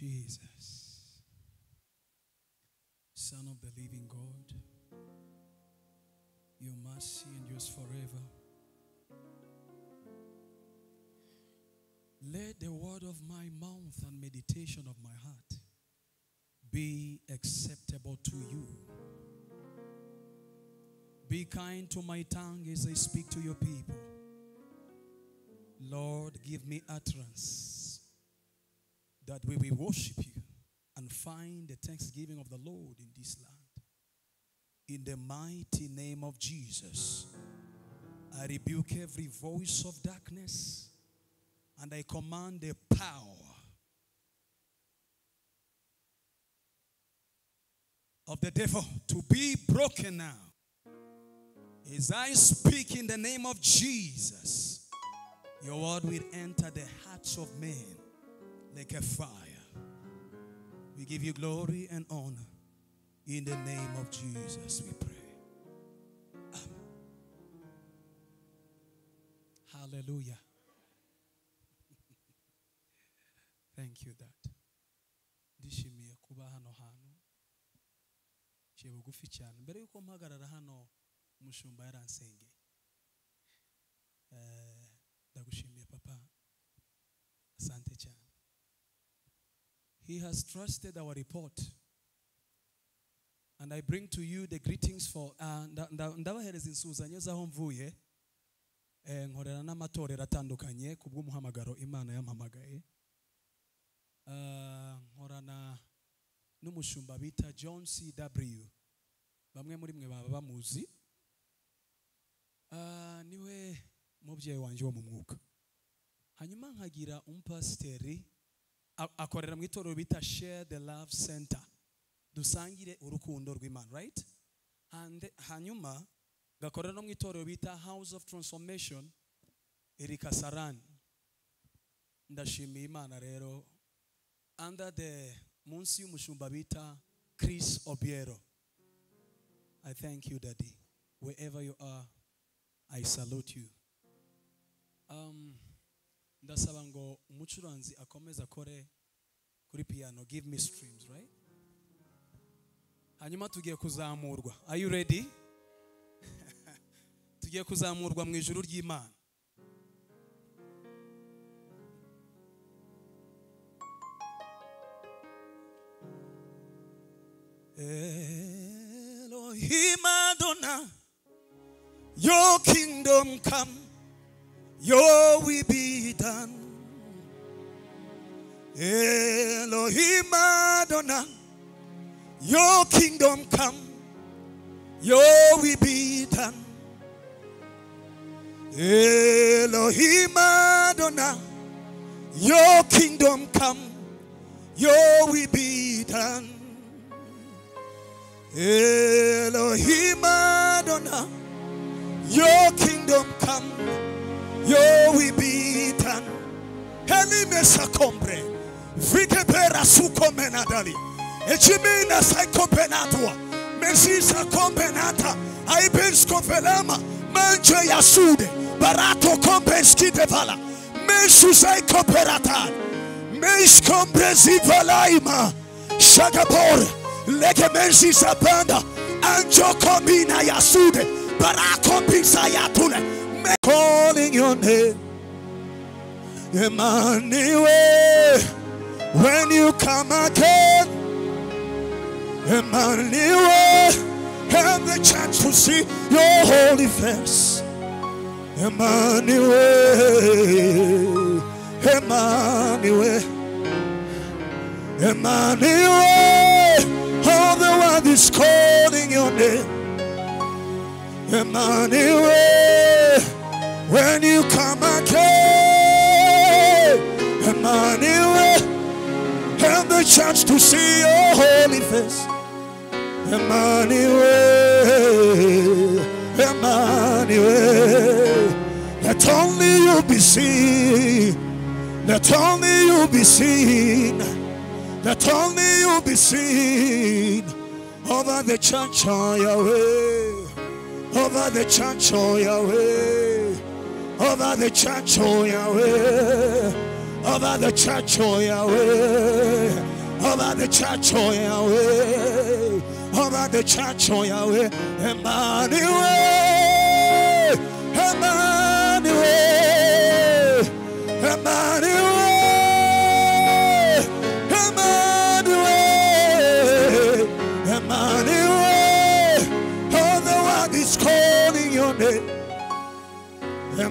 Jesus, Son of the living God, your mercy endures forever. Let the word of my mouth and meditation of my heart be acceptable to you. Be kind to my tongue as I speak to your people. Lord, give me utterance that we will worship you and find the thanksgiving of the Lord in this land. In the mighty name of Jesus, I rebuke every voice of darkness and I command the power of the devil to be broken now. As I speak in the name of Jesus, your word will enter the hearts of men like a fire. We give you glory and honor. In the name of Jesus, we pray. Amen. Hallelujah. Thank you, Dad. Ndishimiye kuba hano hantu. Ciye bugufi cyane. Mbere yuko mpagarara hano umushumba yaransengeye. Eh, Ndagushimiye papa. Asante cyane. He has trusted our report. And I bring to you the greetings for uh, nda- nda- ndabahereza insuzanyo z'aho mvuye eh, nkorera n'amatorero atandukanye ku bw'umuhamagaro imana yampamagaye. Ah, nkorana n'umushumba bita john cw bamwe muri mwe baba bamuzi. Ah, ni we mubyeyi wanjye wo mu mwuka. Hanyuma nkagira umupasiteri akorera mu itorero bita share the love center. Dusangire urukundo rw'imana right? And- hanyuma gakorera no mu itorero bita house of transformation iri kasarani ndashimiye imana rero. Under the munsi y'umushumba bita chris obiero. I thank you daddy. Wherever you are i salute you. Um, ndasaba ngo umucuranzi akomeze akore kuri piano give me streams right? Hanyuma tugiye kuzamurwa. Are you ready? Tugiye kuzamurwa mu ijuru ry'imana. Elohim Adonai, your kingdom come, your will be done. Elohim Adonai, your kingdom come, your will be done. Elohim Adonai, your kingdom come, your will be done. Elohim Adonai, your kingdom come, Yo we beaten. Heli me combre. Vite pera su comenadali. Echimina sai compenatua. Mesisa compenata. Aipens copenama. Manche yasude. Barato compenski de vala. Mesusai cooperata. Mes compresi valaima. Shagabore. Leke mensisa panda. Anjo combina yasude. Barato pisa yatule calling your name. Emmanuel, when you come again, Emmanuel, have the chance to see your holy face. Emmanuel, Emmanuel, Emmanuel, all the world is calling your name. Emmanuel, when you come again, Emmanuel, have the chance to see your holy face. Emmanuel, Emmanuel, let only you be seen, let only you be seen, let only you be seen over the church on your way over the church, oh Yahweh, over the church, oh Yahweh, over the church, oh Yahweh, over the church, oh Yahweh, over the church, oh Yahweh, Emmanuel, Emmanuel,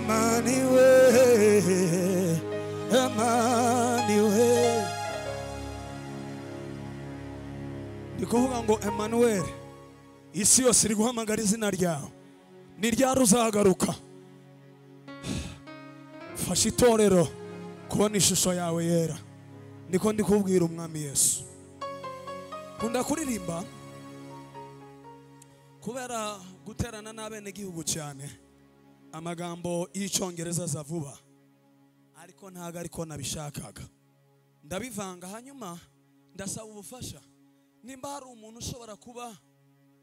Emmanuel, Emmanuel. Ndi ngo Emmanuel, isi yose iri guhamagara izina ryawe. Ni ryari uzagaruka? Fasha itorero kubona ishusho yawe yera. Niko ndi kubwira umwami Yesu. Kunda kuririmba kubera guterana n'abenegihugu cyane. Amagambo y'icyongereza aza vuba. Ariko ntabwo ariko nabishakaga. Ndabivanga hanyuma ndasaba ubufasha. Nimba hari umuntu ushobora kuba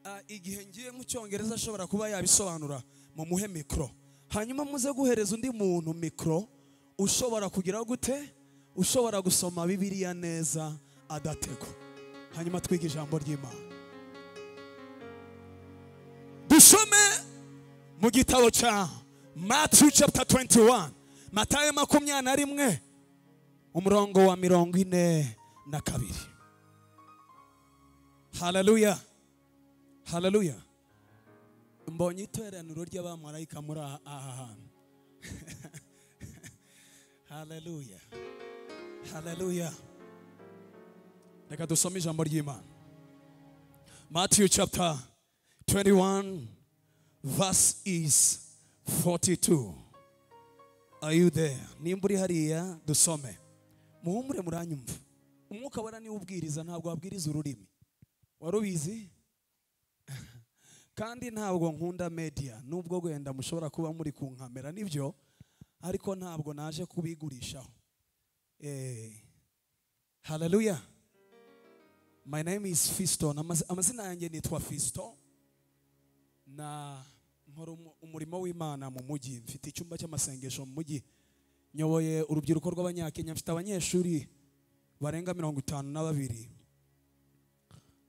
ah, igihe ngiye mu cyongereza ashobora kuba yabisobanura mu muhe mikoro hanyuma muze guhereza undi muntu mikoro ushobora kugira gute? Ushobora gusoma bibiliya neza adategwa hanyuma twige ijambo ry'imana. Dusome mu gitabo cya Matthew chapter 21 Matayo makumyabiri na rimwe umurongo wa mirongo ine na kabiri. Haleluya haleluya mbonye iteraniro ry'abamarayika muri aha hantu. Haleluya haleluya reka dusome ijambo ry'imana. Matthew chapter 21 verse is 42 are you there? Hariya dusome. Muhumure muranyumva. Umwuka wera ubwiriza ntabwo wabwiriza ururimi. Wari ubizi? Kandi ntabwo nkunda media. Nubwo wenda mushobora kuba muri ku nkamera ni byo? Ariko ntabwo naje kubigurishaho. Eh haleluya my name is Fisto. Amaz- amazina yanjye nitwa Fisto. Na nkora umu- umurimo w'imana mu mujyi mfite icyumba cy'amasengesho mu mujyi nyoboye urubyiruko rw'abanyakenya. Mfite abanyeshuri barenga mirongo itanu na babiri.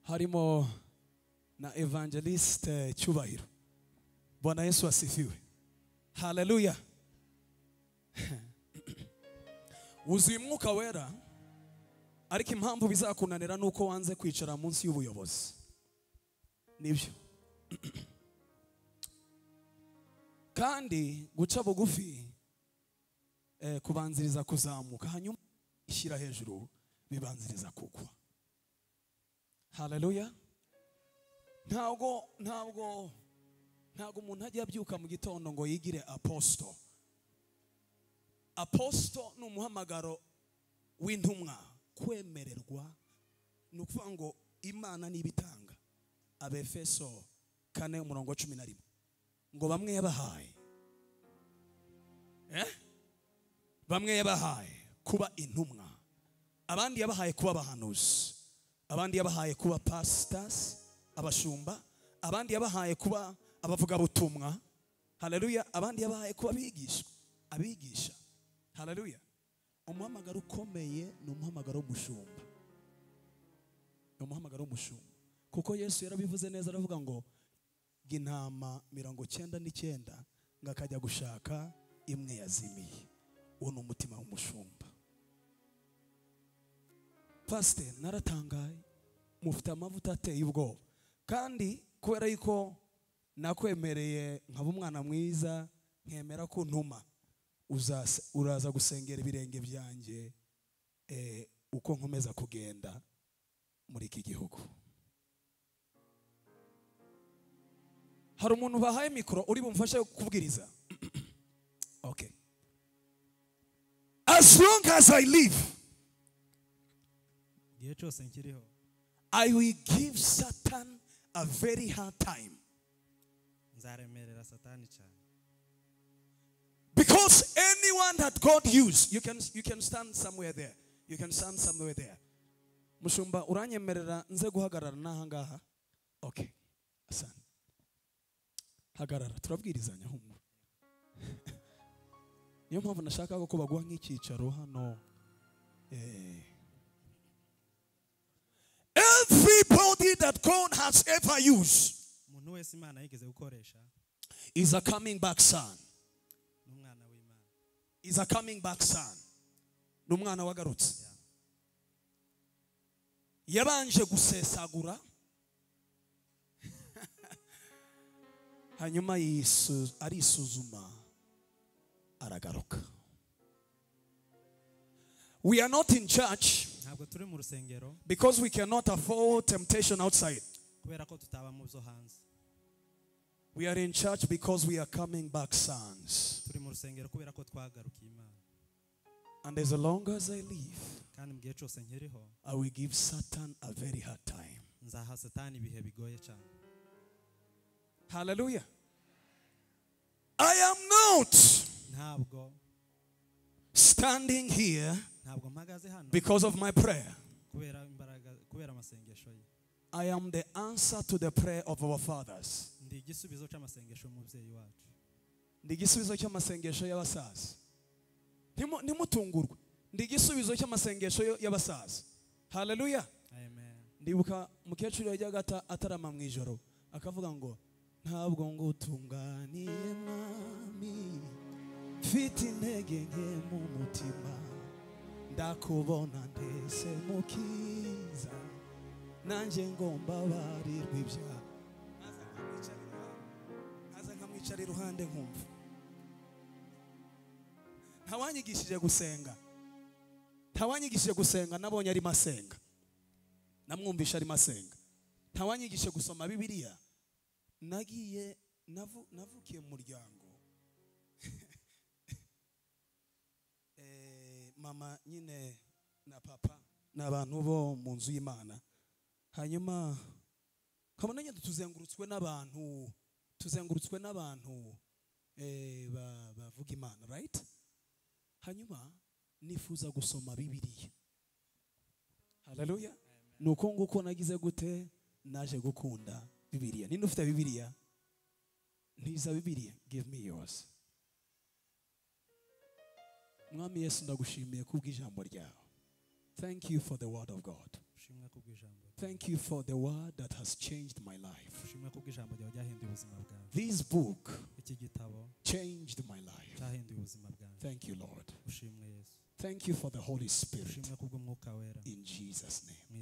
Harimo na evangeliste cyubahiro. Bwana yesu asifiwe. Haleluya wuzuye umwuka wera ariko impamvu bizakunanira ni uko wanze kwicara munsi y'ubuyobozi. Nibyo. kandi guca bugufi eh, kubanziriza kuzamuka. Hanyuma ishyira hejuru bibanziriza kugwa. Haleluya ntabwo ntabwo ntabwo umuntu ajya abyuka mu gitondo ngo yigire aposito aposito ni umuhamagaro w'intumwa. Kwemererwa ni ukuvuga ngo imana n'ibitanga abefeso kane umurongo cumi na rimwe. Ngo bamwe yabahaye eh? bamwe yabahaye kuba intumwa. Abandi yabahaye kuba abahanuzi. Abandi yabahaye kuba pastors abashumba. Abandi yabahaye kuba abavugabutumwa. Haleluya abandi yabahaye kuba abigisha abigisha. Haleluya umuhamagaro ukomeye ni umuhamagaro w'umushumba. Ni umuhamagaro w'umushumba. Kuko yesu yarabivuze neza aravuga ngo intama mirongo cyenda n'icyenda ngo akajya gushaka imwe yazimiye. Uwo ni umutima w'umushumba. Pasiteri naratangaye. Mufite amavuta ateye ubwoba. Kandi kubera yuko nakwemereye nkaba umwana mwiza nkemera ko ntuma uraza gusengera ibirenge byanjye eh, uko nkomeza kugenda muri iki gihugu. Hari umuntu bahaye mikoro uri bumfashe kubwiriza okay. As long as i live igihe cyose nkiriho. I will give satan a very hard time. Nzaremerera satani cyane. Because anyone that god used you can you can stand somewhere there. You can stand somewhere there. Mushumba uranyemerera nze guhagarara n'aha ngaha okay. Asante hagarara turabwirizanya humura niyo mpamvu nashakaga ko baguha nk'icyicaro hano. Eh. Every body that God has ever used umuntu wese imana yigeze gukoresha is a coming back son. w'imana. Is a coming back son. Ni umwana wagarutse yabanje gusesagura hanyuma arisuzuma aragaruka. We are not in church ntabwo turi mu rusengero because we cannot afford temptation outside. kubera ko tutaba mu byo hanze We are in church because we are coming back sons. turi mu rusengero kubera ko twagarukiye imana And as long as I live, kandi mu gihe cyose nkiriho I will give Satan a very hard time. Hallelujah. I am not standing here ntabwo mpagaze hano because of my prayer. kubera imbaraga kubera amasengesho ye I am the answer to the prayer of our fathers. ndi igisubizo cy'amasengesho y'umubyeyi wacu Ndi igisubizo cy'amasengesho y'abasaza. Ntimu- Ntimutungurwe. Ndi igisubizo cy'amasengesho y'abasaza. Hallelujah. ndibuka umukecuru yajyaga atarama mu ijoro akavuga ngo ntabwo ngutunganiye mwami. Mfite intege nke mu mutima. Ndakubona ndetse mukiza nanjye ngomba barirwa ibyaha. Nkaza nkamwicara iruhande. Nkumva. Ntawanyigishije gusenga. Ntawanyigishije gusenga nabonye arimo asenga namwumvisha arimo asenga ntawanyigishije gusoma bibiliya. Nagiye navu- navukiye mu muryango. Eh, mama nyine na papa ni abantu bo mu nzu y'imana. Hanyuma nkabona ngenda tuzengurutswe n'abantu tuzengurutswe n'abantu eh, ba- bavuga imana right? Hanyuma nifuza gusoma bibiliya. Haleluya ni uko nguko nagize gute naje gukunda. Bibiliya ninde ufite bibiliya ntiza bibiliya give me yours. Mwami yesu ndagushimiye kubw'ijambo ryawe. Thank you for the word of god. Ushimwe kubw'ijambo ryawe. thank you for the word that has changed my life. Ushimwe kubw'ijambo ryawe ryahinduye ubuzima bwawe. This book changed my life. cyahinduye ubuzima bwawe. Thank you lord. Thank you for the holy spirit. Ushimwe kubw'umwuka wera. In jesus name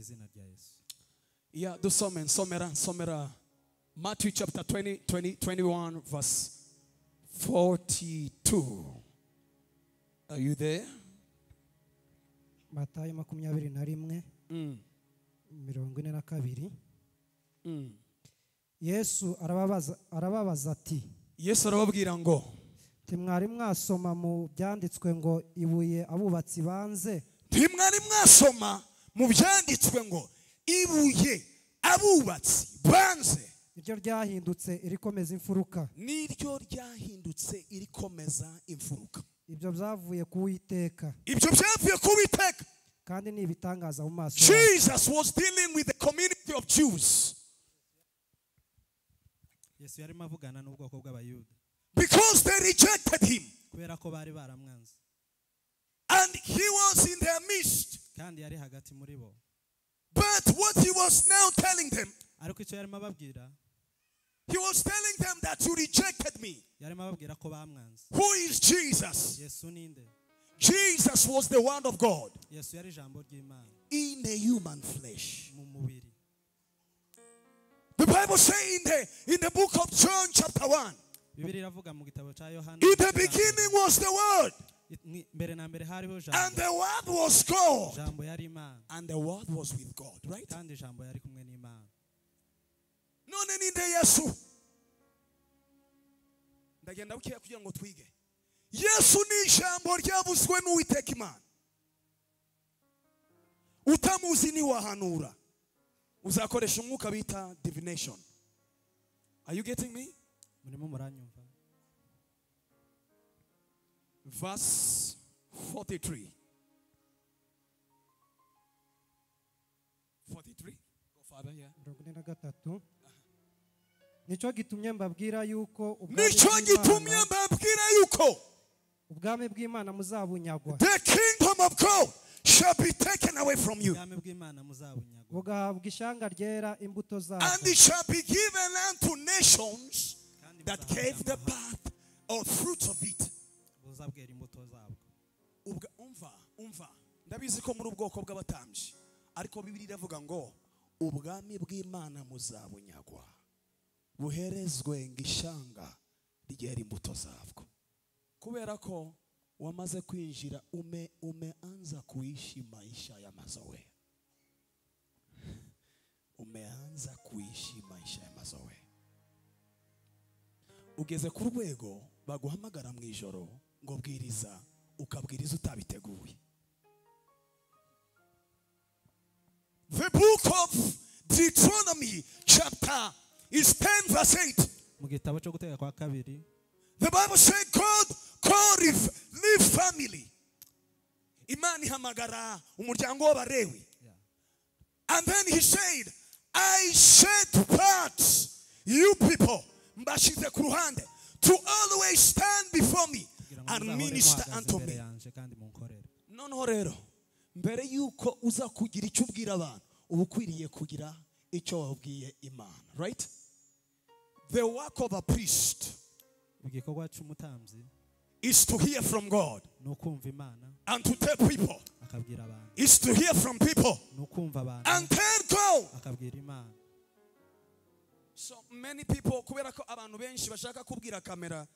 Yeah, dusome nsomera nsomera Matthew chapter 20, 20 21 verse 42. Are you there? matayo makumyabiri na rimwe Mm. mirongo ine na kabiri Mm. yesu arababaza ati Yesu arababwira ngo ntimwari mwasoma mu byanditswe ngo ibuye abubatsi banze ntimwari mwasoma mu byanditswe ngo ibuye abubatsi banze. Niryo ryahindutse irikomeza imfuruka. Niryo ryahindutse irikomeza imfuruka. Ibyo byavuye ku Uwiteka. Ibyo byavuye ku Uwiteka. Kandi ni ibitangaza mu maso. Jesus was dealing with the community of Jews. Yesu yarimo avugana n'ubwoko bw'abayuda. Because they rejected him. Kubera ko bari baramwanze. And he was in their midst. Kandi yari hagati muri bo. But what he was now telling them, ariko icyo yarimo ababwira he was telling them that you rejected me. yarimo ababwira ko bamwanze. Who is Jesus? Jesus was the Word of God. Yesu yari ijambo ry'imana. In a human flesh. The Bible says in the, in the book of John, chapter 1, bibiri iravuga mu gitabo cya yohana in the beginning was the Word, mbere na mbere hariho and ijambo the Word was God, ijambo yari imana. And the Word was with God, right? kandi ijambo yari kumwe n'imana. None ninde yesu? Ndagenda bukeya kugira ngo twige. Yesu ni ijambo ryavuzwe n'uwiteka imana. Utamuzi ntiwahanura uzakoresha umwuka bita divination. Are you getting me? Murimo muranyumva. Verse 43 43 go father yeah. Mirongo ine na gatatu. Nicyo gitumye mbabwira yuko ubwami nicyo gitumye bw'Imana- mbabwira yuko ubwami bw'imana muzabunyagwa. The kingdom of God shall be taken away from you. ubwami bw'imana muzabunyagwa. Bugahabwa ishanga ryera imbuto And it shall be given unto nations that gave the amahanga, path or fruits of it. Buzabwera imbuto zabwo umva umva. Ndabizi ko muri ubwoko bw'abatambyi. Ariko bibiri iravuga ngo ubwami bw'imana muzabunyagwa. Buherezwe ngo ishanga ryera imbuto zabwo. Kubera ko wamaze kwinjira ume umeanza kuishi maisha ya mazoea umeanza kuishi maisha ya mazoea ugeze ku rwego baguhamagara mu ijoro ngo bwiriza ukabwiriza utabiteguye. The book of deuteronomy chapter is 10 verse 8 mu gitabo cyo guteka kwa kabiri the bible said god called live, live family. Imana ihamagara umuryango w'abarewi. And then he said i set apart you people mbashyize ku ruhande to always stand before me minister unto me noneho rero mbere y'uko uza kugira icyo ubwira abantu uba ukwiriye kugira icyo wabwiye imana right? The work of a priest igikorwa cy'umutambyi is to hear from god and to tell people. is to hear from people and tell god so many people kubera ko abantu benshi bashaka kubwira kamera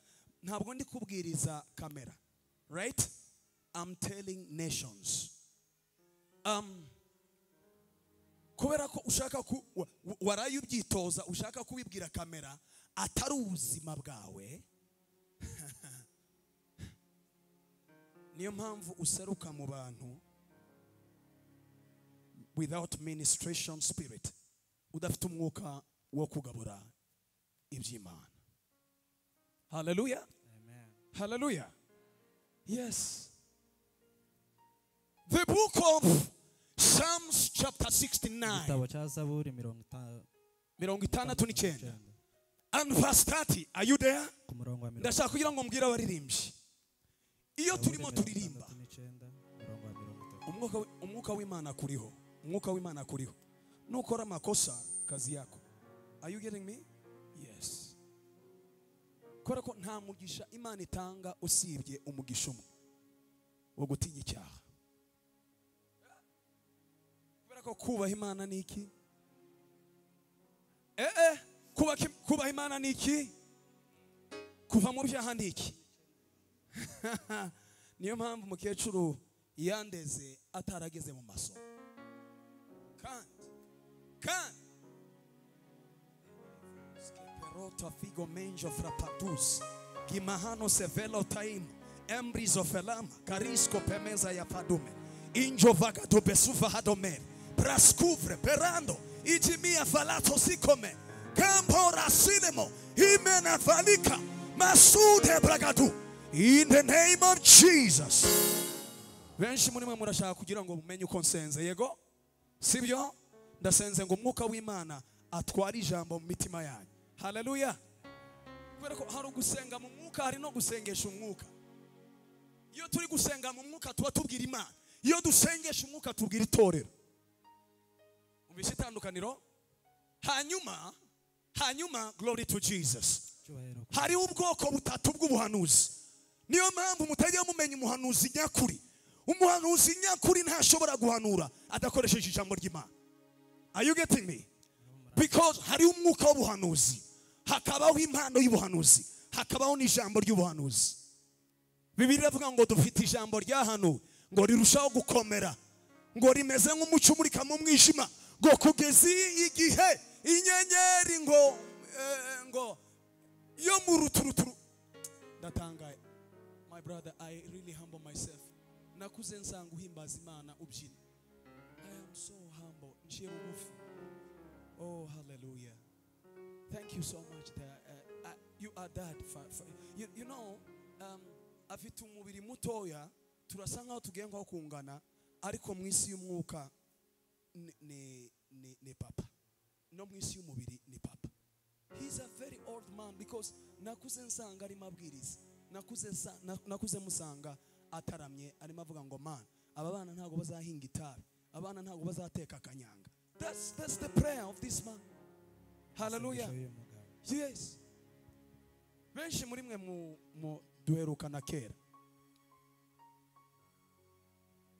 ntabwo ndi kubwiriza kamera right? I'm telling nations. Um, kubera ko ushaka ku wa- wa- waraye ubyitoza ushaka kubibwira kamera atari ubuzima bwawe niyo mpamvu useruka mu bantu without ministration spirit udafite umwuka wo kugabura iby'imana. Haleluya haleluya yes. The book of psalms chapter 69 igitabo cya zaburi mirongo ita- mirongo itandatu n'icyenda. icyenda. And verse 30 are you there? Ndashaka kugira ngo mbwire abaririmbyi. Iyo turimo turirimba umwuka wi- umwuka w'imana kuriho umwuka w'imana kuriho. Nukora amakosa kazi yako. Are you getting me? Kubera ko nta mugisha imana itanga usibye umugisha umwe wo gutinya icyaha. Kubera ko kubaha imana ni iki? Eh eh kubaha imana ni iki? Kuva mu byaha ni iki? Niyo mpamvu umukecuru yandeze atarageze mu masomo. Kandi kandi Skeperota figo menjo frapatus gimahano sevelo taimu. Embrizo felama. elama carisco pemeza ya padume. Injo vagato besuva hadome. Prascuvre perando. Ijimia falato sikome. Campo rasilemo. Himena falika masude bragadu. In the name of Jesus. Benshi muri mwe murashaka kugira ngo mumenye uko nsenze yego? Sibyo? Ndasenze ngo umwuka w'imana atware ijambo mu mitima yanyu haleluya kubera ko hari ugusenga mu mwuka hari no gusengesha umwuka. Iyo turi gusenga mu mwuka tuba tubwira imana. Iyo dusengesha umwuka tubwira itorero. Umvise itandukaniro? Hanyuma hanyuma glory to jesus. Hariho ubwoko butatu bw'ubuhanuzi. Niyo mpamvu mutajya mumenya umuhanuzi nyakuri. Umuhanuzi nyakuri ntashobora guhanura adakoresheje ijambo ry'imana. Are you getting me? Because hariho umwuka w'ubuhanuzi. Hakabaho impano y'ubuhanuzi. Hakabaho n'ijambo ry'ubuhanuzi. Bibiri iravuga ngo dufite ijambo ryahanuwe ngo rirushaho gukomera ngo rimeze nk'umucyo umurika mu mwijima ngo kugeza igihe inyenyeri ngo eh, ngo yo mu ruturuturu. Ndatangaye. My brother i really humble myself. Nakuze nsanga uhimbaza imana ubyina. I am so humble. Nciye bugufi oh hallelujah. Thank you so much that, uh, uh, you are that for, for, you, you know um, afite umubiri mutoya turasa nkaho tugiye nkaho kungana ariko mu isi y'umwuka ni, ni, ni, papa. No mu isi y'umubiri ni papa. He's a very old man because nakuze nsanga arimo abwiriza nakuze nakuze musanga ataramye arimo avuga ngo man aba bana ntabwo bazahinga itabi. Abana ntabwo bazateka akanyanga. That's, that's the prayer of this man. Hallelujah. Yes. Benshi muri mwe mu, duherukana kera.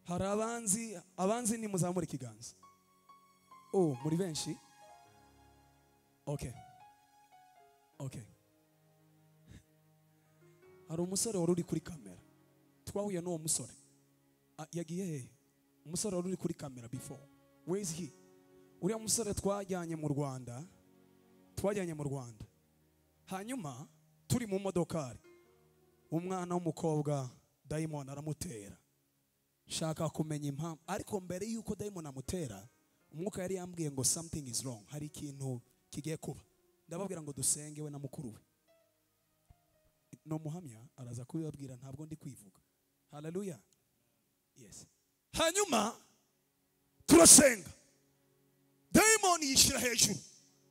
Hari abanzi abanzi ni muzamura ikiganza. Oh muri benshi? Okay. Okay. Hari umusore wari uri kuri kamera. Twahuye n'uwo musore. Yagiye hehe umusore wari uri kuri kamera before. Where is he? Uriya musore twajyanye mu rwanda twajyanye mu rwanda. Hanyuma turi mu modokari. Umwana w'umukobwa dayimoni aramutera. Shaka kumenya impamvu. Ariko mbere y'uko dayimoni amutera umwuka yari yambwiye ngo something is wrong. Hari ikintu kigiye kuba. Ndababwira ngo dusenge we na mukuru we. Ni umuhamya araza kubibabwira ntabwo ndi kwivuga. Haleluya yes. Hanyuma turasenga. Dayimoni yishyira hejuru.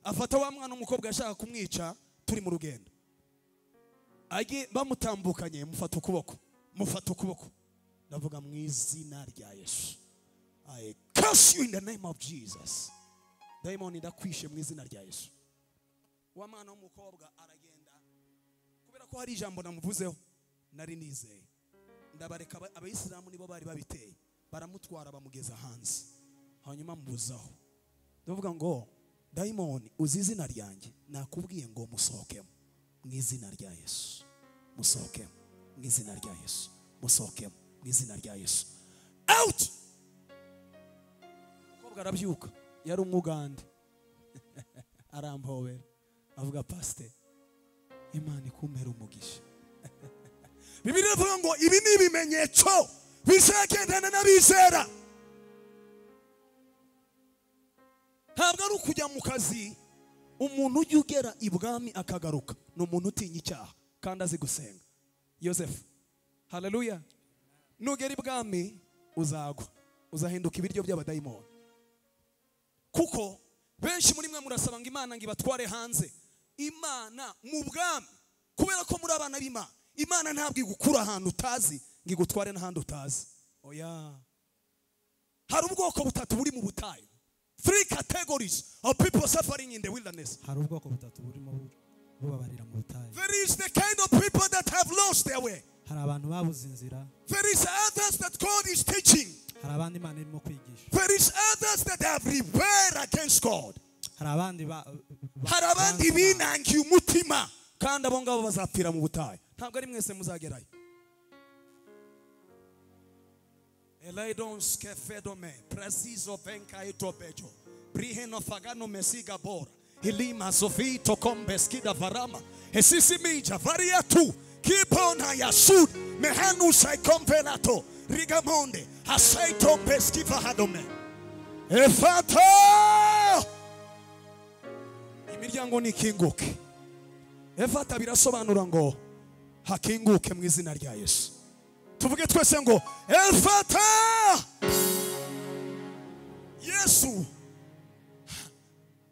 Afata wa mwana w'umukobwa yashaka kumwica turi mu rugendo. Bamutambukanye mufata ukuboko mufata ukuboko. Ndavuga mu izina rya yesu. I curse you in the name of jesus. Dayimoni ndakwishe mu izina rya yesu. Wa mwana w'umukobwa aragenda. Kubera ko hari ijambo namuvuzeho nari nizeye. Ndabareka aba- abayisilamu nibo bari babiteye. Baramutwara bamugeza hanze. Hanyuma mubuzaho ndavuga ngo dayimoni uzi izina ryanjye? Nakubwiye ngo musohokemo mu. Izina rya yesu. Musohokemo mu. Izina rya yesu. Musohokemo mu. Izina rya yesu. Out! Umukobwa arabyuka. Yari umugande. Arambobera. Avuga pasiteri imana ikumpera umugisha. Bibiri iravuga ngo ibi ni ibimenyetso bizagendana n'abizera ntabwo ari ukujya mu kazi. Umuntu ujya ugera ibwami akagaruka. Ni umuntu utinya icyaha kandi azi gusenga. Yosefu. Haleluya nugera ibwami uzagwa. Uzahinduka ibiryo by'abadayimoni. Kuko benshi muri mwe murasaba ngo imana ngo ibatware hanze. Imana mu bwami. Kubera ko muri abana b'imana imana ntabwo igukura ahantu utazi ngo igutware n'ahandi utazi. Oya. Hari ubwoko butatu buri mu butayu. Three categories of people suffering in the wilderness. Hari ubwoko butatu burimo bu- bubabarira mu butayu. There is the kind of people that have lost their way. Hari abantu babuze inzira. There is others that God is teaching. Hari abandi imana irimo kwigisha. There is others that have rebelled against God. Hari abandi ba- ba- hari abandi banze Imana. binangiye umutima. Kandi abo ngabo bazapfira mu butayu. Ntabwo ari mwese muzagerayo Elaidos kefedome preciso venkaito bejo Priheno fagano mesiga bora ilima sofito kombeskida varama esisi mija variatu kipona yasud mehanu saikomvelato rigamonde hasaito beskiva hadome efata imiryango nikinguke. Efata birasobanura ngo hakinguke mu izina rya yesu tuvuge twese ngo efata yesu.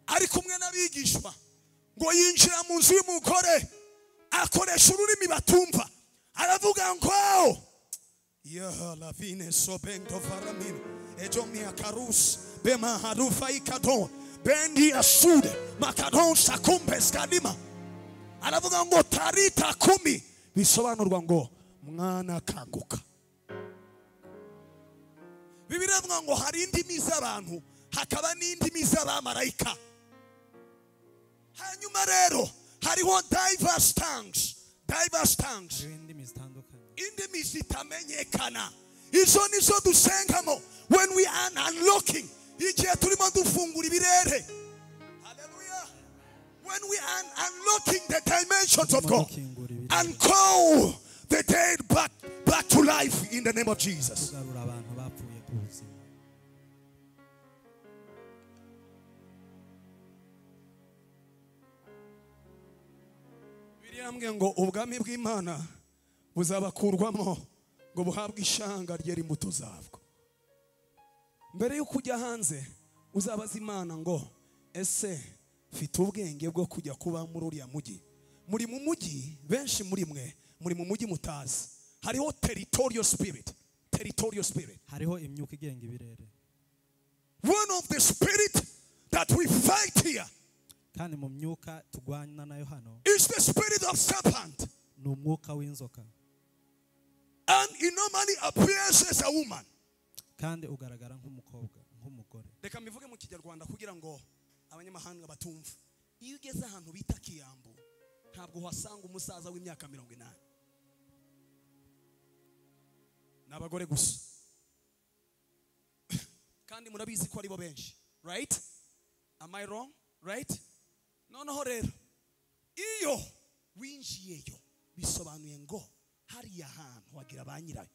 Ari kumwe n'abigishwa ngo yinjira mu nzu y'umugore akoresha ururimi batumva. Aravuga ngo yahalavine sobendo varamine ejomia karus bema harufa ikadon bendi asude makadon sakumbes kadima aravuga ngo tarita kumi. Bisobanurwa ngo mwana kanguka bibiri avuga ngo hari indimi z'abantu hakaba n'indimi z'abamarayika hanyuma rero hariho diverse tongues diverse tongues. Indimi zitamenyekana. Izo nizo dusengamo when we are unlocking. Igihe turimo dufungura ibirere. Hallelujah. when we are unlocking the dimensions of God. and call the dead back, back to life in the name of Jesus. ngo buzabakurwamo ishanga. Mbere y'uko ujya hanze uzabaza Imana ngo ese mfite ubwenge bwo kujya kuba muri uriya mujyi. Muri mu mujyi benshi muri mwe muri mu mujyi mutazi. Hariho territorial spirit. Territorial spirit. hariho imyuka igenga ibirere one of the spirit that we fight here kandi mu myuka turwana nayo hano is the spirit of serpent. ni umwuka w'inzoka And it normally appears as a woman. kandi ugaragara nk'umukobwa nk'umugore reka mbivuge mu kinyarwanda kugira ngo abanyamahanga batumva iyo ugeze ahantu bita kiyambu ntabwo uhasanga umusaza w'imyaka mirongo inani ni abagore gusa. Kandi murabizi ko aribo benshi. Right? Am I wrong? Right? Noneho rero iyo winjiyeyo bisobanuye ngo hariya hantu wagira ba nyirayo.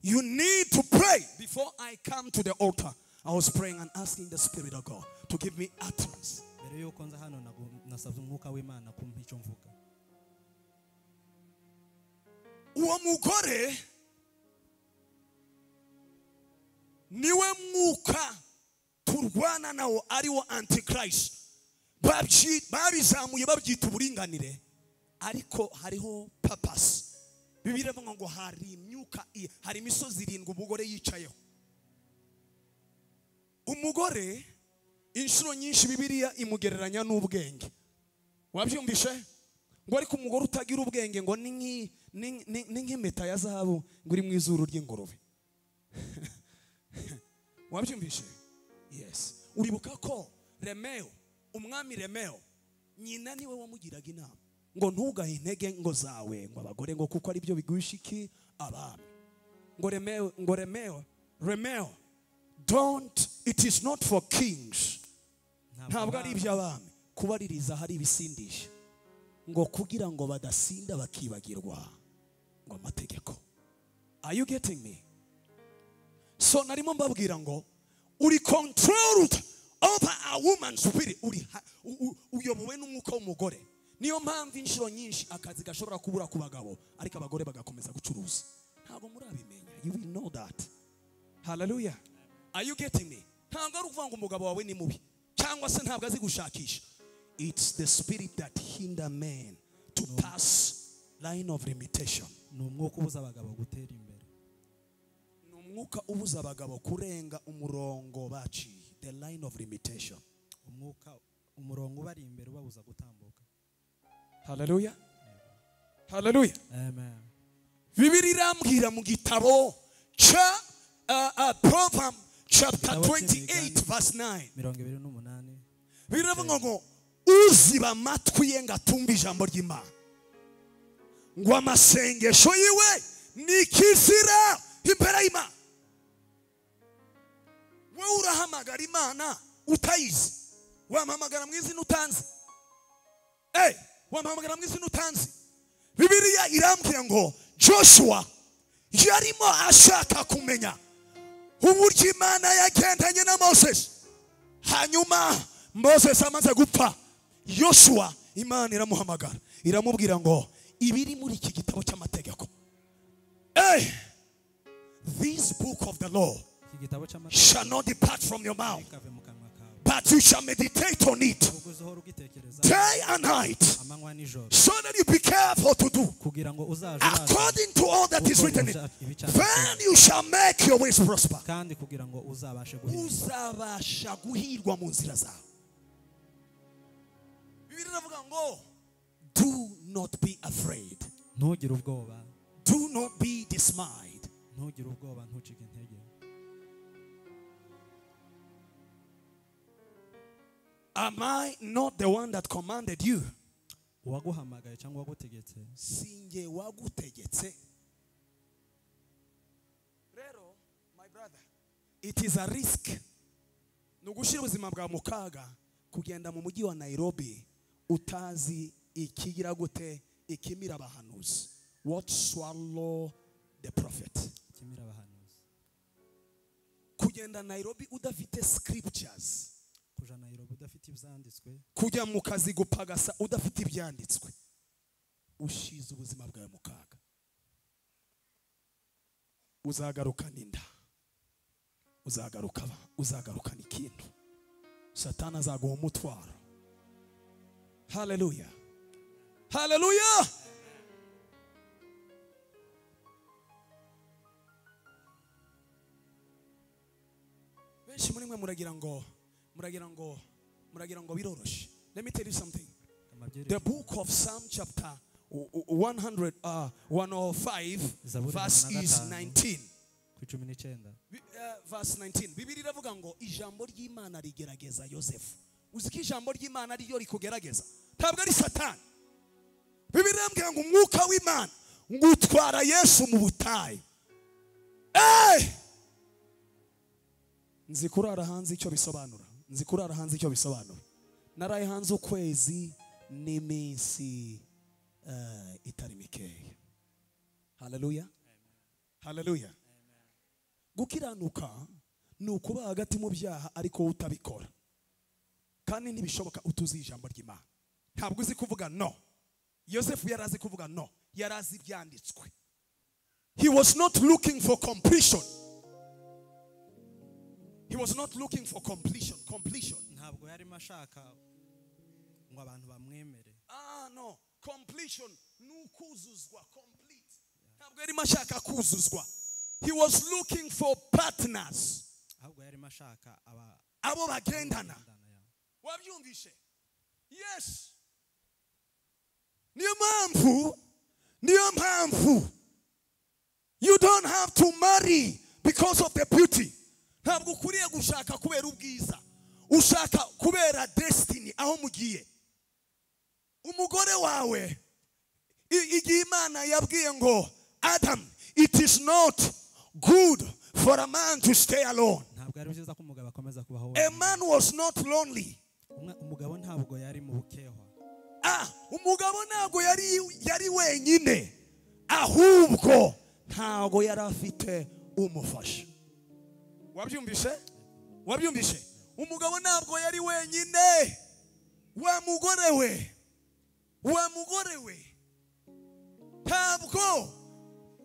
You need to pray. Before I come to the altar, I was praying and asking the Spirit of God to give me utterance. mbere y'uko nza hano nasabye umwuka w'imana kumpa icyo mvuga. Uwo mugore ni we mwuka turwana nawo ari wo Babyi- babizamuye babyita uburinganire. Ariko hariho papasi bibiri ngo hari imyuka hari imisozi irindwi umugore yicayeho. Umugore inshuro nyinshi bibiliya imugereranya n'ubwenge. Wabyumvishe ngo ariko umugore utagira ubwenge ngo ni nk'impeta ya zahabu ngo iri mu izuru ry'ingurube. wabyumvishe yes. Uribuka ko remeo umwami remeo nyina ni we wamugiraga inama. Ngo ntugahe intege ngo zawe ngo abagore ngo kuko ari byo biguhisha iki? Abami. Ngo remeo ngo remeo remeo don't it is not for kings. Ntabwo ari iby'abami kubaririza hari ibisindisha. Ngo kugira ngo badasinda bakibagirwa. Ngo amategeko. Are you getting me? So narimo mbabwira ngo uri controlled over a woman's spirit uri uyobowe n'umwuka w'umugore. Niyo mpamvu inshuro nyinshi akazi gashobora kubura ku bagabo ariko abagore bagakomeza gucuruza. Ntabwo murabimenya. You will know that. Hallelujah. Are you getting me? Ntabwo ari ukuvuga ngo umugabo wawe ni mubi cyangwa se ntabwo azi gushakisha. It's the spirit that hinder men to pass line of limitation. Ni umwuka ubuza abagabo gutera imbere. Umwuka ubuza abagabo kurenga umurongo baciye. The line of limitation. Umwuka umurongo ubari imbere ubabuza gutambuka. Hallelujah. Hallelujah. Amen. Bibiri irambwira mu gitabo cya uh, proverb chapter Igitabo 28 cy'imigani. verse 9 mirongo ibiri n'umunani. Biravuga ngo uziba amatwi ye ngo atumve ijambo ry'imana. Ngo amasengesho yiwe ni ikizira imbere y'imana. Urahamagara imana utayizi. Wamuhamagara mu izina utanzi Eh, wamuhamagara mu izina utanzi irambwira ngo joshua yarimo ashaka kumenya uburyo imana yagendanye na moses. Hanyuma moses amaze gupfa. Yoshua imana iramuhamagara. Iramubwira ngo ibiri muri iki gitabo cy'amategeko. Eee this book of the law shall not depart from your mouth ntikave mu kanwa kawe. but you shall meditate on it ahubwo uzohora ugitekereza. day and night. So that you be careful to do kugira ngo uzaje uraza according to all that is written in then you shall make your ways prosper. Kandi kugira ngo uzabashe guhinga uzabasha guhirwa mu nzira zawe. Bibiri iravuga ngo do not be afraid. Do not be dismayed am i not the one that commanded you? Uwaguhamagaye cyangwa uwagutegetse sinjye wagutegetse. Rero my brother it is a risk. Ni ugushyira ubuzima bwawe mu kaga kugenda mu mujyi wa nairobi utazi ikigira gute ikimira abahanuzi. What swallow the prophet? Kimira abahanuzi. Kugenda nairobi udafite scriptures kuja Nairobi udafite ibyanditswe kujya mu kazi gupagasa udafite ibyanditswe. ushize ubuzima bwawe mu kaga. Uzagarukana inda uzagaruka uzagarukana ikintu satani azaguha umutwaro. Haleluya haleluya benshi muri mwe muragira ngo muragira ngo muragira ngo biroroshe let me tell you something. The book of psalm chapter 100 uh, 105 Zaburi verse ijana na is gatanu. 19 ku icumi n'icyenda. Bi- uh, verse 19 bibiri iravuga ngo ijambo ry'imana rigerageza yosefu. Uzi ko ijambo ry'imana ryo rikugerageza? Ntabwo ari satani. Bibiri irambwira ngo umwuka w'imana ngo utwara yesu mu butayu. Eh! nzi kurara hanze icyo bisobanura. Nzi kurara hanze icyo bisobanura naraye hanze ukwezi n'iminsi eh, itari mikeya. Haleluya haleluya gukiranuka ni ukuba hagati mu byaha ariko wowe utabikora. Kandi ntibishoboka utuzi ijambo ry'imana. Ntabwo uzi kuvuga no. Yosefu yari azi kuvuga no. Yari azi ibyanditswe. He was not looking for completion. He was not looking for completion. Completion. Ntabwo yarimo ashaka ngo abantu bamwemere. Ah no. Completion. Complete. Ntabwo yarimo ashaka kuzuzwa. He was looking for partners. Ahubwo yarimo ashaka aba abo bagendana. bagendana wabyumvishe yes. Niyo mpamvu niyo mpamvu. You don't have to marry because of the beauty ntabwo ukwiriye gushaka kubera ubwiza. Ushaka kubera destiny aho mugiye. Umugore wawe igihe imana yabwiye ngo adam it is not good for a man to stay alone. Ntabwo ari byiza ko umugabo akomeza kubaho a wenyine. man was not lonely. Umwe- umugabo ntabwo yari mu bukehwa. Ah umugabo ntabwo yari yari wenyine. Ahubwo ntabwo yari afite umufasha. Wabyumvishe wabyumvishe umugabo ntabwo yari wenyine. Wa mugore we. Wa mugore we. Ntabwo.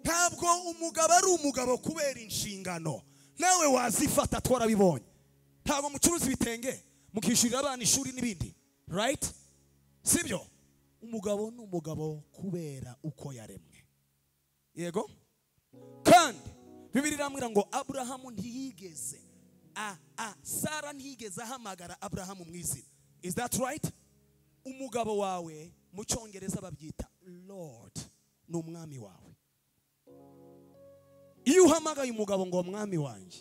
Ntabwo umugabo ari umugabo kubera inshingano. Nawe wazifata twarabibonye. Ntabwo mucuruza ibitenge mukishyurira abana ishuri n'ibindi. Right? Sibyo? Umugabo ni umugabo kubera uko yaremwe. Yego? Kandi bibiri irambwira ngo aburahamu ntiyigeze a a sara ntiyigeze ahamagara aburahamu mu izina. Is that right? Umugabo wawe mu cyongereza babyita lord ni umwami wawe. Iyo uhamagaye umugabo ngo mwami wanjye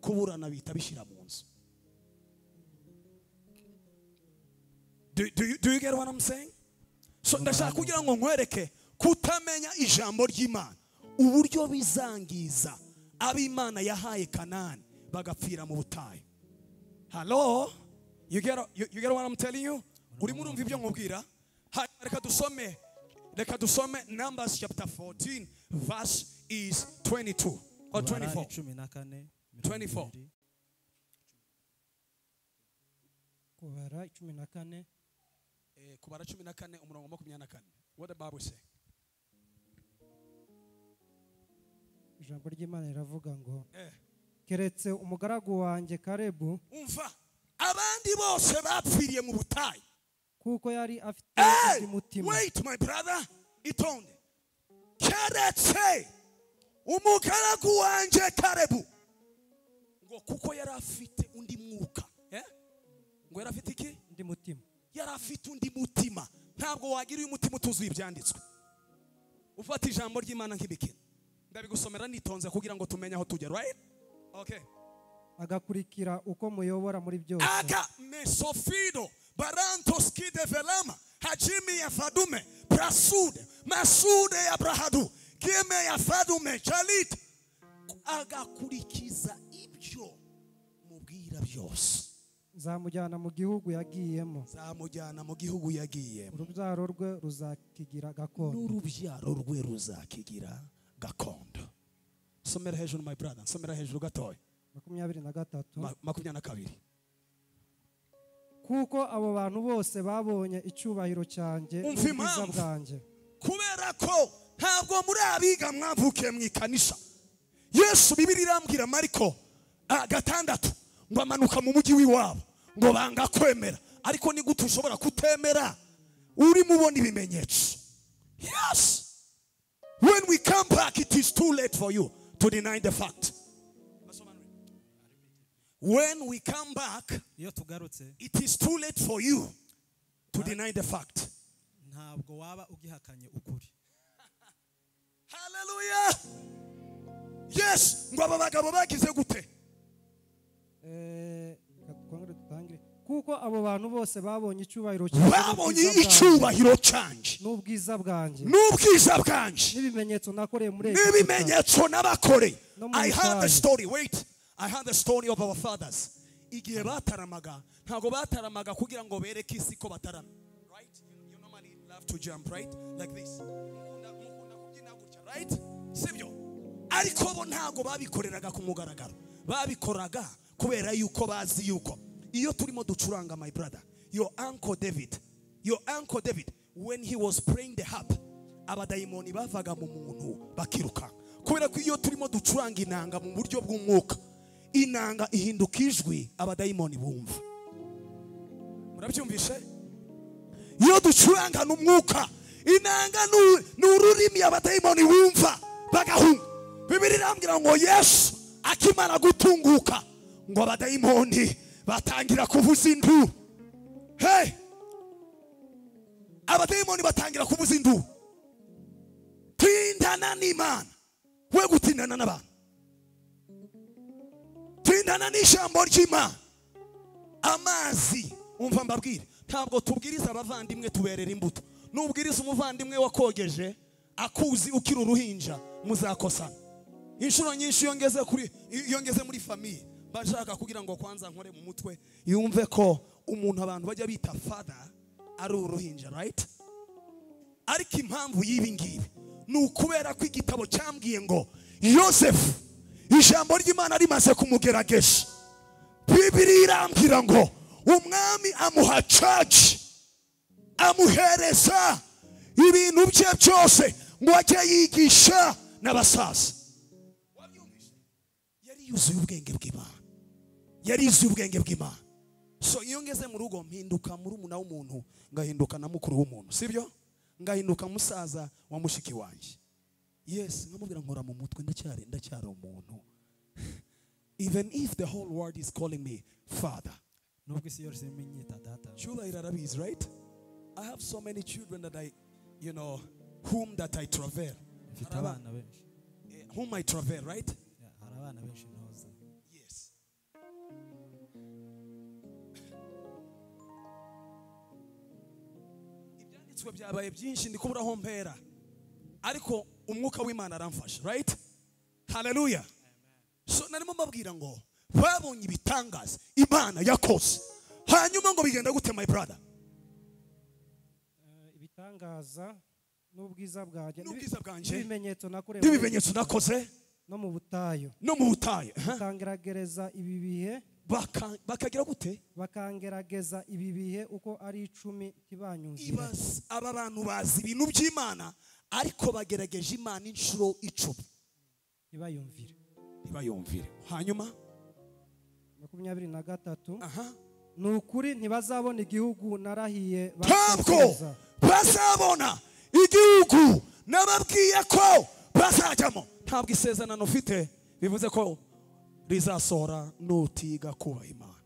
kuburana bihita bishyira mu nzu. Do, you get what I'm saying? So ndashaka kugira ngo nkwereke kutamenya ijambo ry'Imana. Uburyo bizangiza ab'Imana yahaye Kanani bagapfira mu butayu. halo You get, you, you get what I'm telling you? Urimo urumva ibyo nkubwira? Reka dusome reka dusome Numbers chapter 14 verse is 22 or 24. icumi na kane 24. kubara cumi na kane Eh, kubara 14 umurongo wa 24. What the Bible say? Ijambo ry'imana riravuga ngo Eh. keretse umugaragu wanjye karebu umva abandi bose bapfiriye mu butayu. kuko yari afite undi mutima. wait my brother itonde. Keretse umugaragu wanjye karebu ngo kuko yari afite undi mwuka eh? ngo yari afite iki? Undi mutima. Yari afite undi mutima. Ntabwo wagira uyu mutima utuzuye ibyanditswe. Ufata ijambo ry'imana nk'ibikini ndabigusomera nitonze kugira ngo tumenye aho tujya right? Okay. Agakurikira uko muyobora muri byose. Aga mesofido barantos kide velama hajimi ya fadume prasude masude ya brahadu kime ya fadume chalit agakurikiza ibyo mubwira byose. Nzamujyana mu gihugu yagiyemo. Zamujyana mu gihugu yagiyemo. Urubyaro rwe ruzakigira gakondo n'urubyaro rwe ruzakigira gakondo. Somera hejuru my brother. Somera hejuru gatoya makumyabiri na gatatu. Ma- makumyabiri na kabiri. Kuko abo bantu bose babonye icyubahiro cyanjye n'ubwiza bwanjye. Kubera ko ntabwo muri abiga mwavukiye mu ikanisha. Yesu bibiri irambwira mariko gatandatu ngo amanuka mu mujyi w'iwabo ngo banga kwemera. Ariko ni gute ushobora kutemera? Urimo ubona ibimenyetso yes! When we come back it is too late for you to deny the fact. When we come back it is too late for you to deny the fact. Haleluya yes kuko abo bantu bose babonye icyubahiro cyanjye babonye icyubahiro cyanjye n'ubwiza bwanjye n'ubwiza bwanjye n'ibimenyetso nakoreye muri n'ibimenyetso n'abakore i heard the story. Wait. I heard the story of our fathers. Igihe bataramaga ntabwo bataramaga kugira ngo bereke isi ko batarama. Right? You, normally love to jump right? Like this. Mukunda kubyina gutya right? Sibyo? Ariko bo ntabwo babikoreraga ku mugaragaro. Babikoraga kubera yuko bazi yuko iyo turimo ducuranga my brother your uncle david your uncle david when he was praying the harp abadayimoni bavaga mu muntu bakiruka. Kubera ko iyo turimo ducuranga inanga mu buryo bw'umwuka inanga ihinduka ijwi abadayimoni bumva. Murabyumvishe iyo ducurangana umwuka inanga ni ururimi abadayimoni bumva bagahunga. Bibiri irambwira ngo yesu akimara gutunguka ngo abadayimoni batangira kuvuza induru hey! Abadayimoni batangira kuvuza induru tindana n'imana. We gutindana n'abantu. Tindana n'ijambo ry'imana. Amazi umva mbabwire ntabwo tubwiriza abavandimwe tuberera imbuto. Nubwiriza umuvandimwe wakogeje akuzi ukiri uruhinja muzakosana. Inshuro nyinshi iyo ngeze kuri iyo ngeze muri famiye bashaka kugira ngo kwanza nkore mu mutwe yumve ko umuntu abantu bajya bita fada ari uruhinja right? Ariko impamvu y'ibi ngibi ni ukubera ko igitabo cyambwiye ngo yosefu ijambo ry'imana rimaze kumugerageje. Bibiri irambwira ngo umwami amuha caci amuhereza ibintu bye byose ngo ajye yigisha n'abasaza. Yari yuzuye ubwenge bw'imana. Yari yuzuye ubwenge bw'imana. So iyo ngeze mu rugo mpinduka muri umuna w'umuntu ngahinduka na mukuru w'umuntu sibyo? Ngahinduka musaza wa mushiki wanjye. Yes nkamubwira nkora mu mutwe ndacyari ndacyari umuntu. Even if the whole world is calling me father. Nubwo isi yose irimo inyita data. Cyubahiro arabizi right? I have so many children that i you know whom that i travel. Mfite abana benshi. Eh, whom i travel right? Yeah, hari abana benshi ibyanditswe byabaye byinshi ndi kubura aho mpera. Ariko umwuka w'imana aramfasha right? Haleluya so narimo mbabwira ngo babonye ibitangaza imana yakoze. Hanyuma ngo bigenda gute my brother? Eh, ibitangaza n'ubwiza bwanjye. N'ubwiza bwanjye. n'ibimenyetso nakoreye muri n'ibimenyetso nakoze? no mu butayu. No mu butayu aha. bakangerageza ibi bihe bakagira gute? bakangerageza ibi bihe uko ari icumi ntibanyumvire Ibaze, aba bantu bazi ibintu by'imana ariko bagerageje imana inshuro icumi. Ntibayumvire. Ntibayumvire. Hanyuma? Makumyabiri na gatatu. Aha. Ni ukuri ntibazabona igihugu narahiye ntabwo! bazabona igihugu. Nababwiye ko bazajyamo. Ntabwo isezerano ufite. Bivuze ko rizasohora nutiga kubaha imana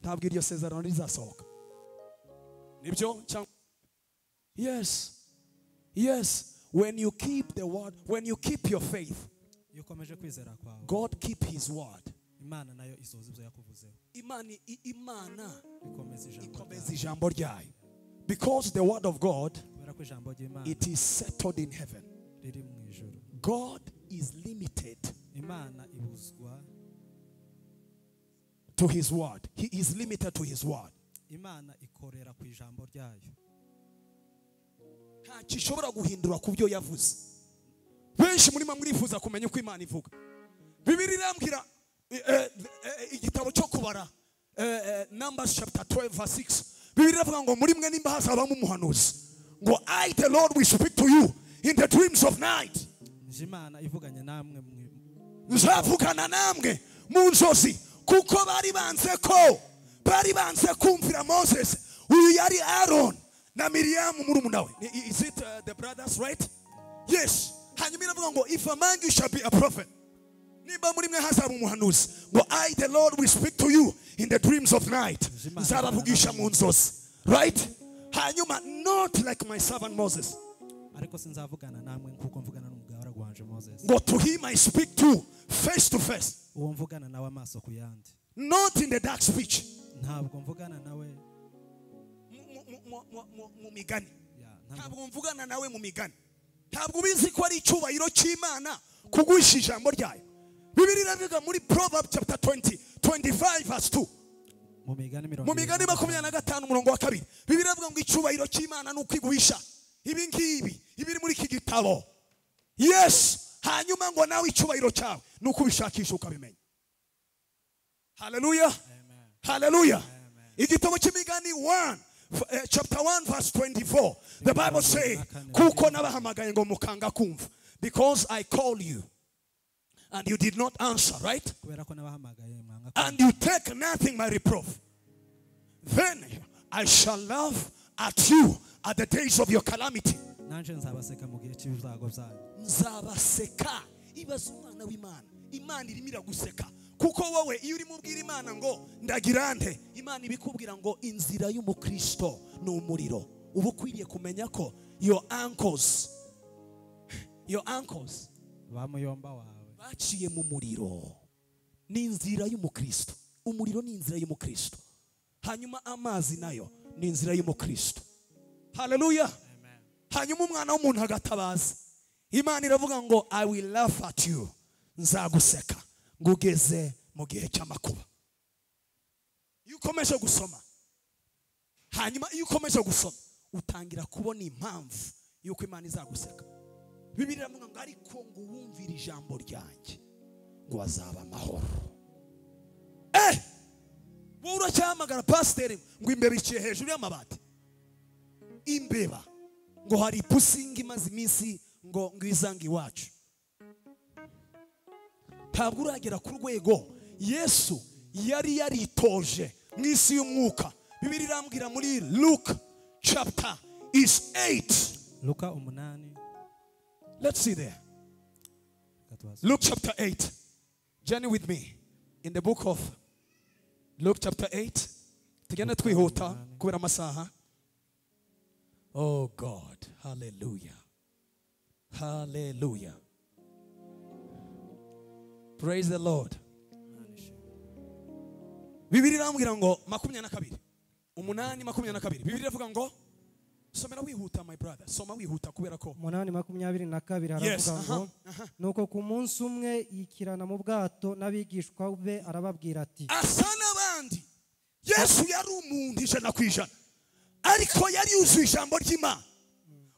ntabwo iryo sezerano rizasohoka. Nibyo cyangwa? Yes. Yes. When you keep the word when you keep your faith iyo ukomeje kwizera kwawe god keep his word. Imana nayo isohoza ibyo yakuvuzeho. Imana imana ikomeza ijambo ryayo. Because the word of god kubera ko ijambo ry'imana it is settled in heaven. riri mu ijuru. God is limited. Imana ibuzwa to his word. He is limited to his word. imana ikorera ku ijambo ryayo. Nta gishobora guhindura ku byo yavuze. Benshi muri mwe murifuza kumenya uko imana ivuga. Bibiri irambwira eh, eh, eh, igitabo cyo kubara numbers chapter 12 verse 6 bibiri iravuga ngo muri mwe nimba hazabamo umuhanuzi. Ngo i the lord will speak to you in the dreams of night. Imana ivuganye namwe mwe- nzavugana namwe mu nzozi. Kuko bari banze ko bari banze kumvira moses uyu yari aaron na miriyamu murumuna we. Is it uh, the brothers right? Yes. Hanyuma iravuga ngo if among you shall be a prophet. Nimba muri mwe hazaba umuhanuzi. Ngo i the lord will speak to you in the dreams of night. Nzabavugisha mu nzozi. Right? Hanyuma not like my servant moses. Ariko sinzavugana namwe nk'uko mvugana n'umugaragu wanje moses. Ngo to him i speak to face to face uwo mvugana nawe amaso ku yandi. Not in the dark speech. Ntabwo mvugana nawe. Mu- migani. Ntabwo. Mvugana nawe mu migani. Ntabwo ubizi ko ari icyubahiro cy'imana kuguhisha ijambo ryayo. Bibiri iravuga muri proverb chapter 20 25 verse 2 mu migani makumyabiri na gatanu umurongo wa kabiri. Bibiri iravuga ngo icyubahiro cy'imana ni ukwiguhisha ibi ngibi ibiri muri iki gitabo. Yesu hanyuma ngo nawe icyubahiro cyawe ni uko ubishakisha ukabimenya. Haleluya haleluya igitabo cy'imigani 1 f- eh, chapter 1 verse 24 the bible say kuko nabahamagaye ngo mukanga kumva because i call you and you did not answer right? Kubera ko nabahamagaye mwanga and you take nothing my reproof, then I shall laugh at you at the days of your calamity. Nanje nzabaseka mu gihe cy'ibyago byanyu nzabaseka. Ibaza umwana w'imana. Imana irimo iraguseka. Kuko wowe iyo urimo ubwira imana ngo ndagira nte? Imana ibikubwira ngo inzira y'umukristo ni umuriro. Uba ukwiriye kumenya ko your ankles your ankles ba muyomba wawe. baciye mu muriro. Ni inzira y'umukristo. Umuriro ni inzira y'umukristo. Hanyuma amazi na yo ni inzira y'umukristo. Haleluya hanyuma umwana w'umuntu agatabaza. Imana iravuga ngo i will laugh at you. Nzaguseka. Ngo ugeze mu gihe cy'amakuba. Iyo ukomeje gusoma hanyuma iyo ukomeje gusoma utangira kubona impamvu y'uko imana izaguseka. Bibiri iravuga ngo ariko ngo wumvire ijambo ryanjye ngo azaba amahoro. Eh! Wowe uracyahamagara pasiteri ngo imbeba iciye hejuru y'amabati. Imbeba. Ngo hari ipusingi imaze iminsi ngo ngo izange iwacu ntabwo uragera ku rwego yesu yari yaritoje mu isi y'umwuka bibiri irambwira muri luke chapter is 8 luka umunani let's see there. Luke chapter 8. Journey with me in the book of Luke chapter 8. Tugenda twihuta kubera amasaha. Oh God. Hallelujah. Hallelujah. Praise the Lord. Bibiri irambwira ngo makumyabiri na kabiri. Umunani makumyabiri na kabiri. Bibiri iravuga ngo somera wihuta my brother. Soma wihuta kubera ko. umunani makumyabiri na kabiri haravuga ngo aha, aha. nuko ku munsi umwe yikirana mu bwato n'abigishwa be arababwira ati asa n'abandi yesu yari umuntu ijana ku ijana ariko yari yuzuye ijambo ry'imana.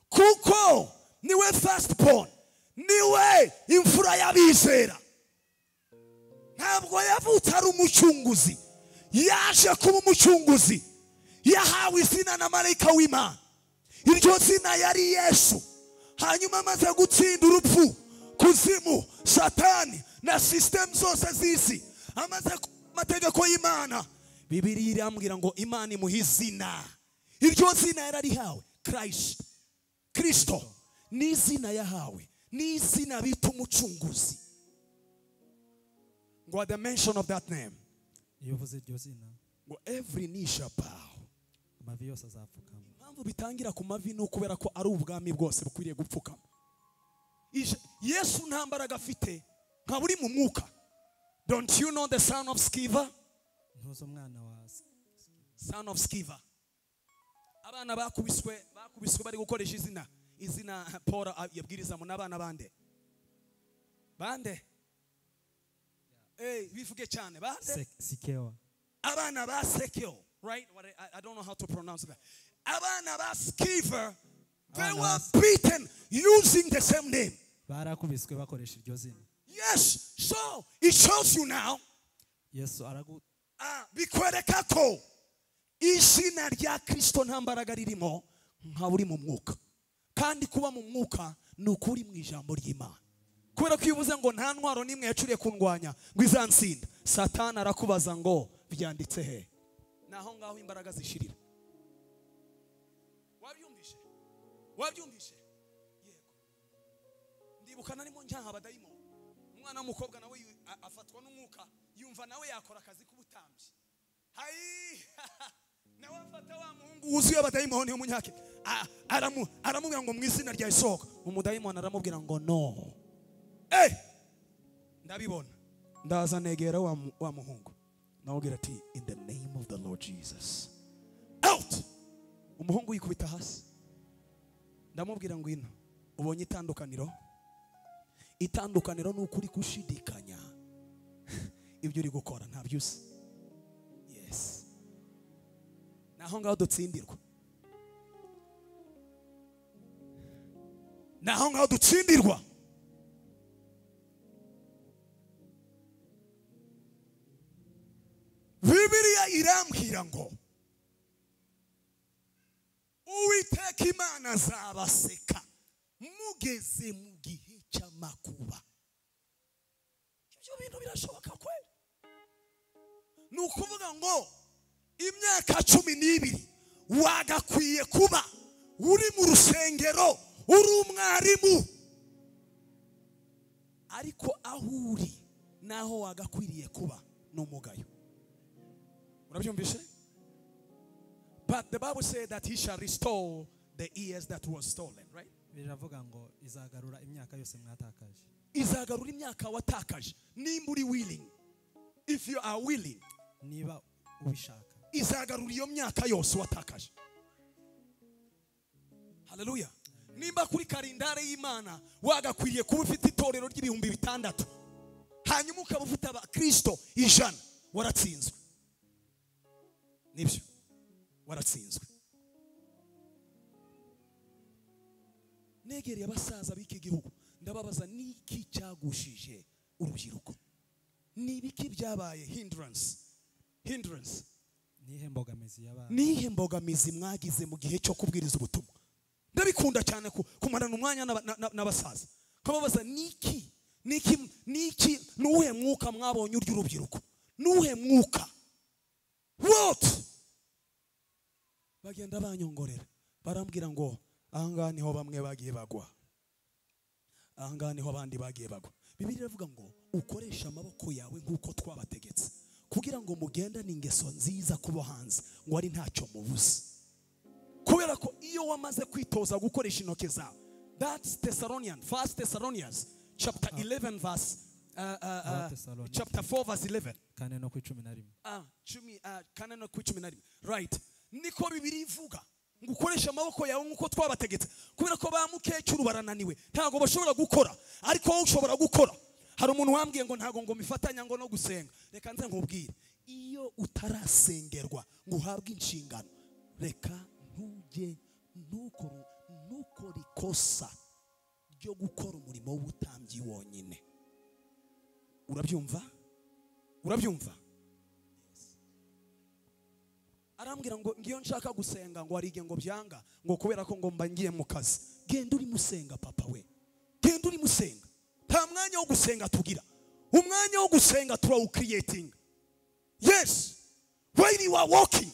Kuko ni we fasiti born ni we imfura y'abizera. Ntabwo yavutse ari umucunguzi. Yaje kuba umucunguzi. Yahawe izina na marayika w'imana. Iryo zina yari yesu. Hanyuma amaze gutsinda urupfu kuzimu satani na sisitemu zose z'isi. Amaze amategeko y'imana. Bibiri irambwira ngo imana imuha izina. Iryo zina yararihawe christ. Kirisito ni izina yahawe ni izina bita umucunguzi ngo at the mention of that name. Iyo uvuze iryo zina ngo every knee shall bow. Amavi yose azapfukama impamvu bitangira ku mavi ni ukubera ko ari ubwami bwose bukwiriye gupfukama. Yesu nta mbaraga afite nka buri mu mwuka. Don't you know the son of skiva ntuzi umwana wa son of skiva abana bakubiswe bakubiswe bari gukoresha izina. Izina paul yabwirizamo n'abana bande. Bande? Eh, bivuge cyane bande? Sikewa abana ba sekeo right? What I, I don't know how to pronounce that. Abana ba skiver they were beaten using the same name. Barakubiswe bakoresha iryo zina. Yes so it shows you now. Yesu aragu ah, bikwereka ko izina rya kristo nta mbaraga ririmo nka buri mu mwuka kandi kuba mu mwuka ni ukuri mu ijambo ry'imana kubera ko iyo uvuze ngo nta ntwaro n'imwe yacuriye kundwanya ngo izansinda satani arakubaza ngo byanditse he ni aho ngaho imbaraga zishirira wabyumvishe wabyumvishe yego ndibuka narimo njyaha abadayimoni umwana w'umukobwa nawe afatwa n'umwuka yumva nawe yakora akazi k'ubutambyi hayi nawe afata wa muhungu wuzuye abadayimoni w'umunyake aramubwira ngo mu izina rya isohoka umudayimoni aramubwira ngo no. Eh! ndabibona. Ndaza negera wa muhungu. Nawubwira ati in the name of the lord jesus. Out! Umuhungu yikubita hasi. Ndamubwira ngo ino ubonye itandukaniro? Itandukaniro ni ukuri gushidikanya. Ibyo uri gukora ntabyo uzi. Naho ngaho dutsindirwa naho ngaho dutsindirwa bibiliya irambwira ngo. Uwiteka imana azabaseka mugeze mu gihe cy'amakuba ibyo bintu birashoboka kwe ni ukuvuga ngo imyaka cumi n'ibiri wagakwiye kuba uri mu rusengero uri umwarimu. Ariko aho uri naho wagakwiriye kuba ni umugayo urabyumvishe but the bible said that he shall restore the years that was stolen right? Biravuga ngo izagarura imyaka yose mwatakaje. Izagarura imyaka watakaje. Nimba uri willing. If you are willing. Niba ubishaka. Izagarura iyo myaka yose watakaje. Haleluya nimba kuri karindare y'imana wagakwiriye kuba ufite itorero ry'ibihumbi bitandatu hanyuma ukaba ufite abakristo ijana waratsinzwe. Nibyo? Waratsinzwe. Negereye abasaza b'iki gihugu ndababaza niki cyagushije urubyiruko? Ni ibiki byabaye? Hindrance. Hindrance. Nihe mbogamizi mwagize mu gihe cyo kubwiriza ubutumwa? Ndabikunda cyane ku- kumarana umwanya n'aba- na- na- n'abasaza. Kababaza niki? Niki niki nuwuhe mwuka mwabonye urw'urubyiruko nuwuhe mwuka? What? Bagenda banyongorera. Barambwira ngo ahangaha ni ho bamwe bagiye bagwa. Ahangaha ni ho abandi bagiye bagwa. Bibiri iravuga ngo ukoreshe amaboko yawe nk'uko twabategetse. Kugira ngo mugendane ingeso nziza kubo hanze. Ngo ari ntacyo mubuze. Kubera ko iyo wamaze kwitoza gukoresha intoki zawe that's Thessalonian first Thessalonians chapter 11 verse uh, uh, uh, chapter 4 verse 11 kane no ku ah, cumi ah, kane no ku right. Niko bibiri ivuga ngo ukoreshe amaboko yawe nk'uko twabategetse. Kubera ko ba mukecuru barananiwe ntabwo bashobora gukora. Ariko wowe ushobora gukora. Hari umuntu wambwiye ngo ntabwo ngo mifatanya ngo no gusenga. Reka nze nkubwire. Iyo utarasengerwa ngo uhabwe inshingano reka ntujye ntukore ikosa ryo gukora umurimo w'ubutambyi wonyine. Urabyumva? Urabyumva? Arambwira ngo ngiyo nshaka gusenga ngo harige ngo byanga ngo kubera ko ngo mba ngiye mu kazi. Genda urimo usenga papa we. Genda urimo usenga nta mwanya wo gusenga tugira. Umwanya wo gusenga turawukiriyetinga yes. While you are walking.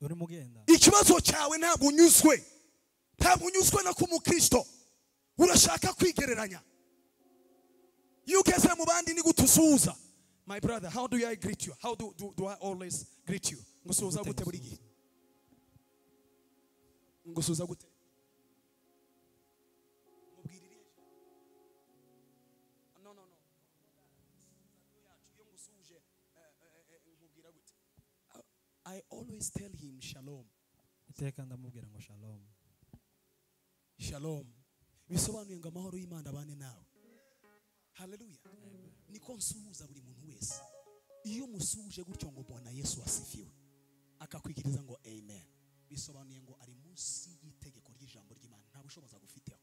Urimo ugenda ikibazo cyawe ntabwo unyuzwe. Ntabwo unyuzwe no ku mukristo. Urashaka kwigereranya. Iyo ugeze mu bandi ni gute usuhuza my brother how do I greet you? How do, do, do I always greet you? Ngusuhuza gute buri gihe? Ngusuhuza gute? I always tell him shalom. Iteka ndamubwira ngo shalom. Shalom. Bisobanuye ngo amahoro y'imana abane nawe. Haleluya niko nsuhuza buri muntu wese. Iyo musuhuje gutyo ngo mbona yesu wasifiwe akakwigiriza ngo amen. Bisobanuye ngo ari munsi y'itegeko ry'ijambo ry'imana. Nta bushobozi agufiteho.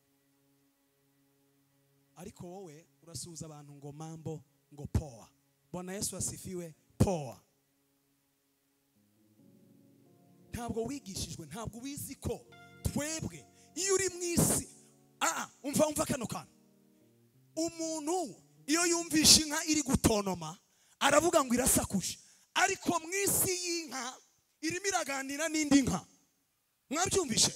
Ariko wowe urasuhuza abantu ngo mambo ngo poa. Bwana yesu wasifiwe poa. Ntabwo wigishijwe ntabwo wizi ko twebwe iyo uri mu isi ah umva umva kano kantu. Umuntu iyo yumvishe inka iri gutonoma aravuga ngo irasakuje. Ariko mu isi y'inka irimo iraganira n'indi nka. Mwabyumvishe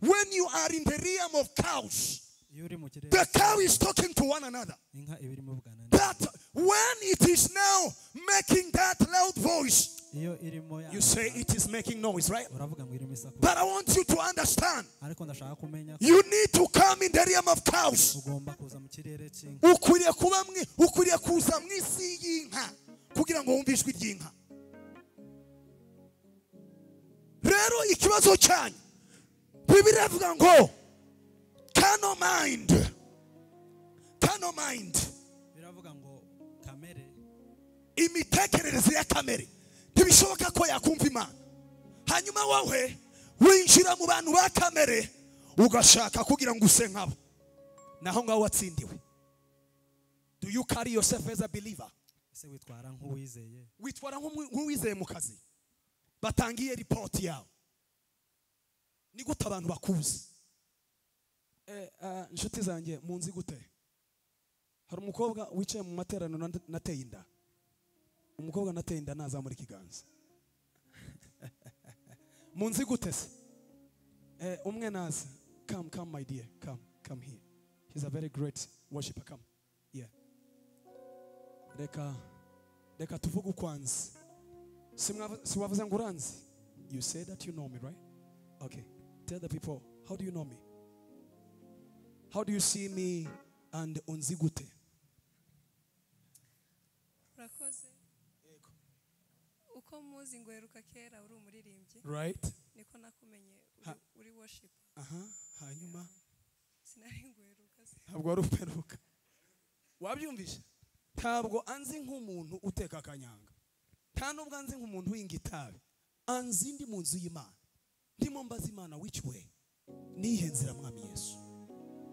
when you are in the realm of cows iyo uri mu kirere the cow is talking to one another. Inka iba irimo bugana that when it is now making that loud voice, iyo irimo ya you say it is making noise, right? uravuga ngo irimo isaku But I want you to understand. Ariko ndashaka kumenya ko you need to come in the realm of cows. ugomba kuza mu kirere cy'inka. Ukwiriye kuba ukwiriye kuza mu isi y'inka kugira ngo wumve ijwi ry'inka. Rero ikibazo cyanyu bibiri avuga ngo kano mind kano mind. Biravuga ngo kamere. Imitekerereze ya kamere ntibishoboka ko yakumva imana hanyuma wowe winjira mu bantu ba kamere ugashaka kugira ngo use nkabo. Naho ngaho watsindiwe. Do you carry yourself as a believer? Ese witwara nk'uwizeye? Witwara nk'uwizeye mu kazi. Batangiye ripoti yawe. Ni gute abantu bakuzi? Eh, ah, inshuti zanjye munzi gute? Hari umukobwa wicaye mu materaniro nat- nateye inda. Umukobwa nateye inda nazamura ikiganza. Munzi gute se? Eh, umwe come come my dear come come here. He's a very great worshiper come yeah reka reka tuvuge ukwanzi siwavuze ngo you say that you know me right? Okay tell the people how do you know me? How do you see me and unzi gute uko muzi ngo heruka kera uri umuririmbyi right? niko nakumenye uri- worship. Aha hanyuma? Sinari ntabwo wari uperuka. Wabyumvishe ntabwo anzi nk'umuntu uteka akanyanga. Nta nubwo anzi nk'umuntu winga itabi. Anzi ndi mu nzu y'imana. Ndimo mbaza imana which way? Nihe nzira mwami yesu?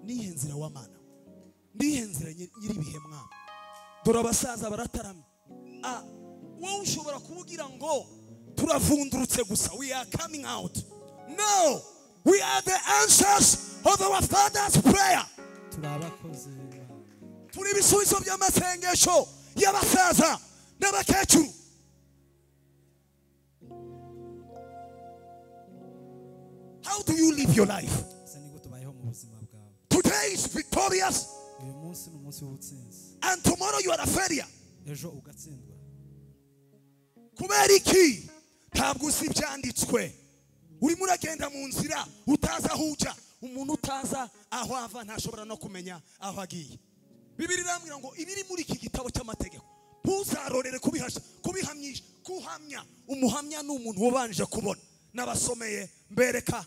Nihe nzira w'amana nihe nzira nyiri- nyir'ibihe mwami dore abasaza barataramye. Ah wowe ushobora kuvugira ngo turavundurutse gusa we are coming out. No! We are the answers of our father's prayer. Turi abakozi b'Imana. turi ibisubizo by'amasengesho y'abasaza n'abakecuru. How do you live your life? Ese ni gute ubayeho mu buzima bwawe? Today is victorious. Uyu munsi ni umunsi w'ubutsinzi. And tomorrow you are a failure kubera iki? Ntabwo uzi ibyanditswe. Urimo uragenda mu nzira utazi aho ujya umuntu utaza aho ava ntashobora no kumenya aho agiye. Bibiri irambwira ngo ibiri muri iki gitabo cy'amategeko. Ntuzarorere kubihasha kubihamyisha kuhamya. Umuhamya ni umuntu wabanje kubona. N'abasomeye mbereka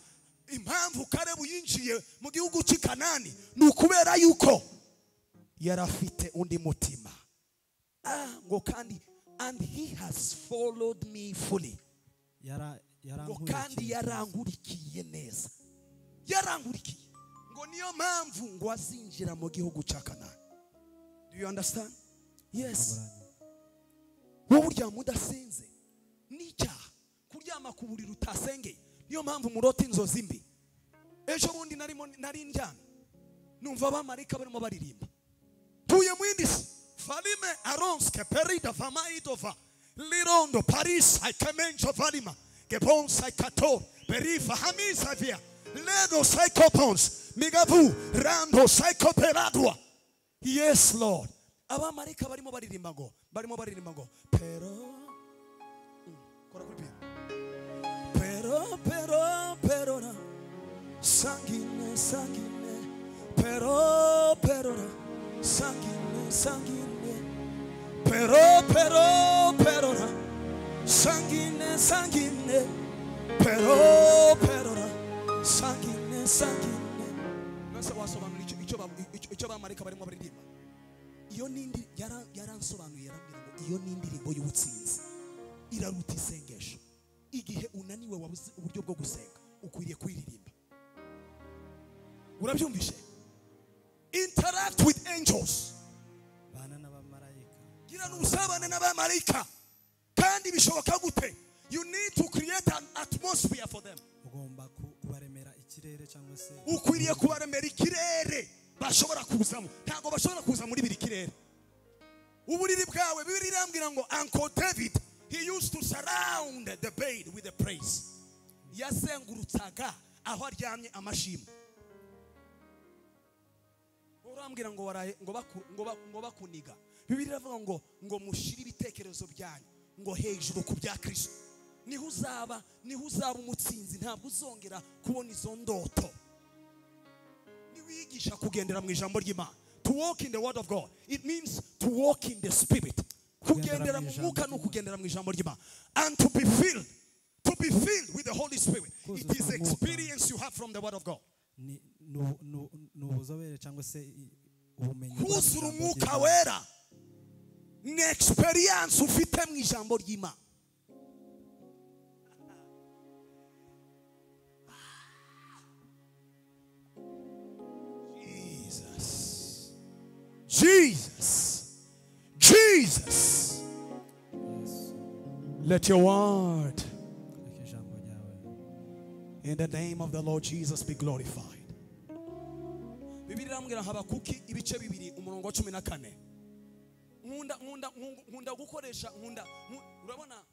impamvu karebu yinjiye mu gihugu cy'i kanani. Ni ukubera yuko yari afite undi mutima. Ah ngo kandi and he has followed me fully. Yara- ngo kandi yarankurikiye neza. Yarangurikiye. Ngo niyo mpamvu ngo azinjira mu gihugu cya kanani. Do you understand? Yes. Wowe uryama udasenze ni icyaha kuryama ku buriri utasengeye niyo mpamvu murota inzozi mbi. Ejo bundi nari ndyamye numva abamarayika barimo baririmba. Tuye mu yindi si. Falime arons che perita famaitova. Lirondo Paris I comencio falima. Che bon sai cator. Perifa hamisa via. Ledo sai. Migavu rando sai. Yes Lord. abamarayika barimo baririmba ngo barimo baririmba ngo pero mm, kora pero pero pero na sangine sangine pero pero na sangine sangine pero pero pero sanguine sanguine pero pero sanguine sanguine. Nase wasobanura icyo icyo ba- icyo- icyo bamarika barimo baririmba iyo nindi yara- yaransobanuye yarambwira ngo iyo ni indirimbo y'ubutsinzi iraruta isengesho igihe unaniwe wabuze uburyo bwo gusenga ukwiriye kuyiririmba urabyumvishe interact with angels. Girana ubusabane n'abamarayika kandi bishoboka gute? You need to create an atmosphere for them. Ugomba ku- kubaremera ikirere cyangwa se ukwiriye kubaremera ikirere. Bashobora kuzamo ntabwo bashobora kuza muri biri kirere. Uburiri bwawe bibiri irambwira ngo uncle david he used to surround the bed with the praise. Yazengurutsaga aho aryamye amashimwe urambwira ngo bakuniga. Bibiri iravuga ngo ngo mushyire ibitekerezo byanyu ngo hejuru ku bya kirisito ni ho uzaba ni ho uzaba umutsinzi ntabwo uzongera kubona izo ndoto. Niwiyigisha kugendera mu ijambo ry'imana. To walk in the word of god it means to walk in the spirit. Kugendera mu mwuka ni ukugendera mu ijambo ry'imana. And to be filled to be filled with the holy spirit. It is experience you have from the word of god. Ni ni ubu- ni ubu- ni ubuzobere cyangwa se ubumenyi kuzura umwuka wera. Ni experience ufite mu ijambo ry'imana Jesus. Jesus. Jesus. Let your word in the name of the Lord Jesus be glorified. Nkunda nkunda nkunda gukoresha nkunda nku- urabona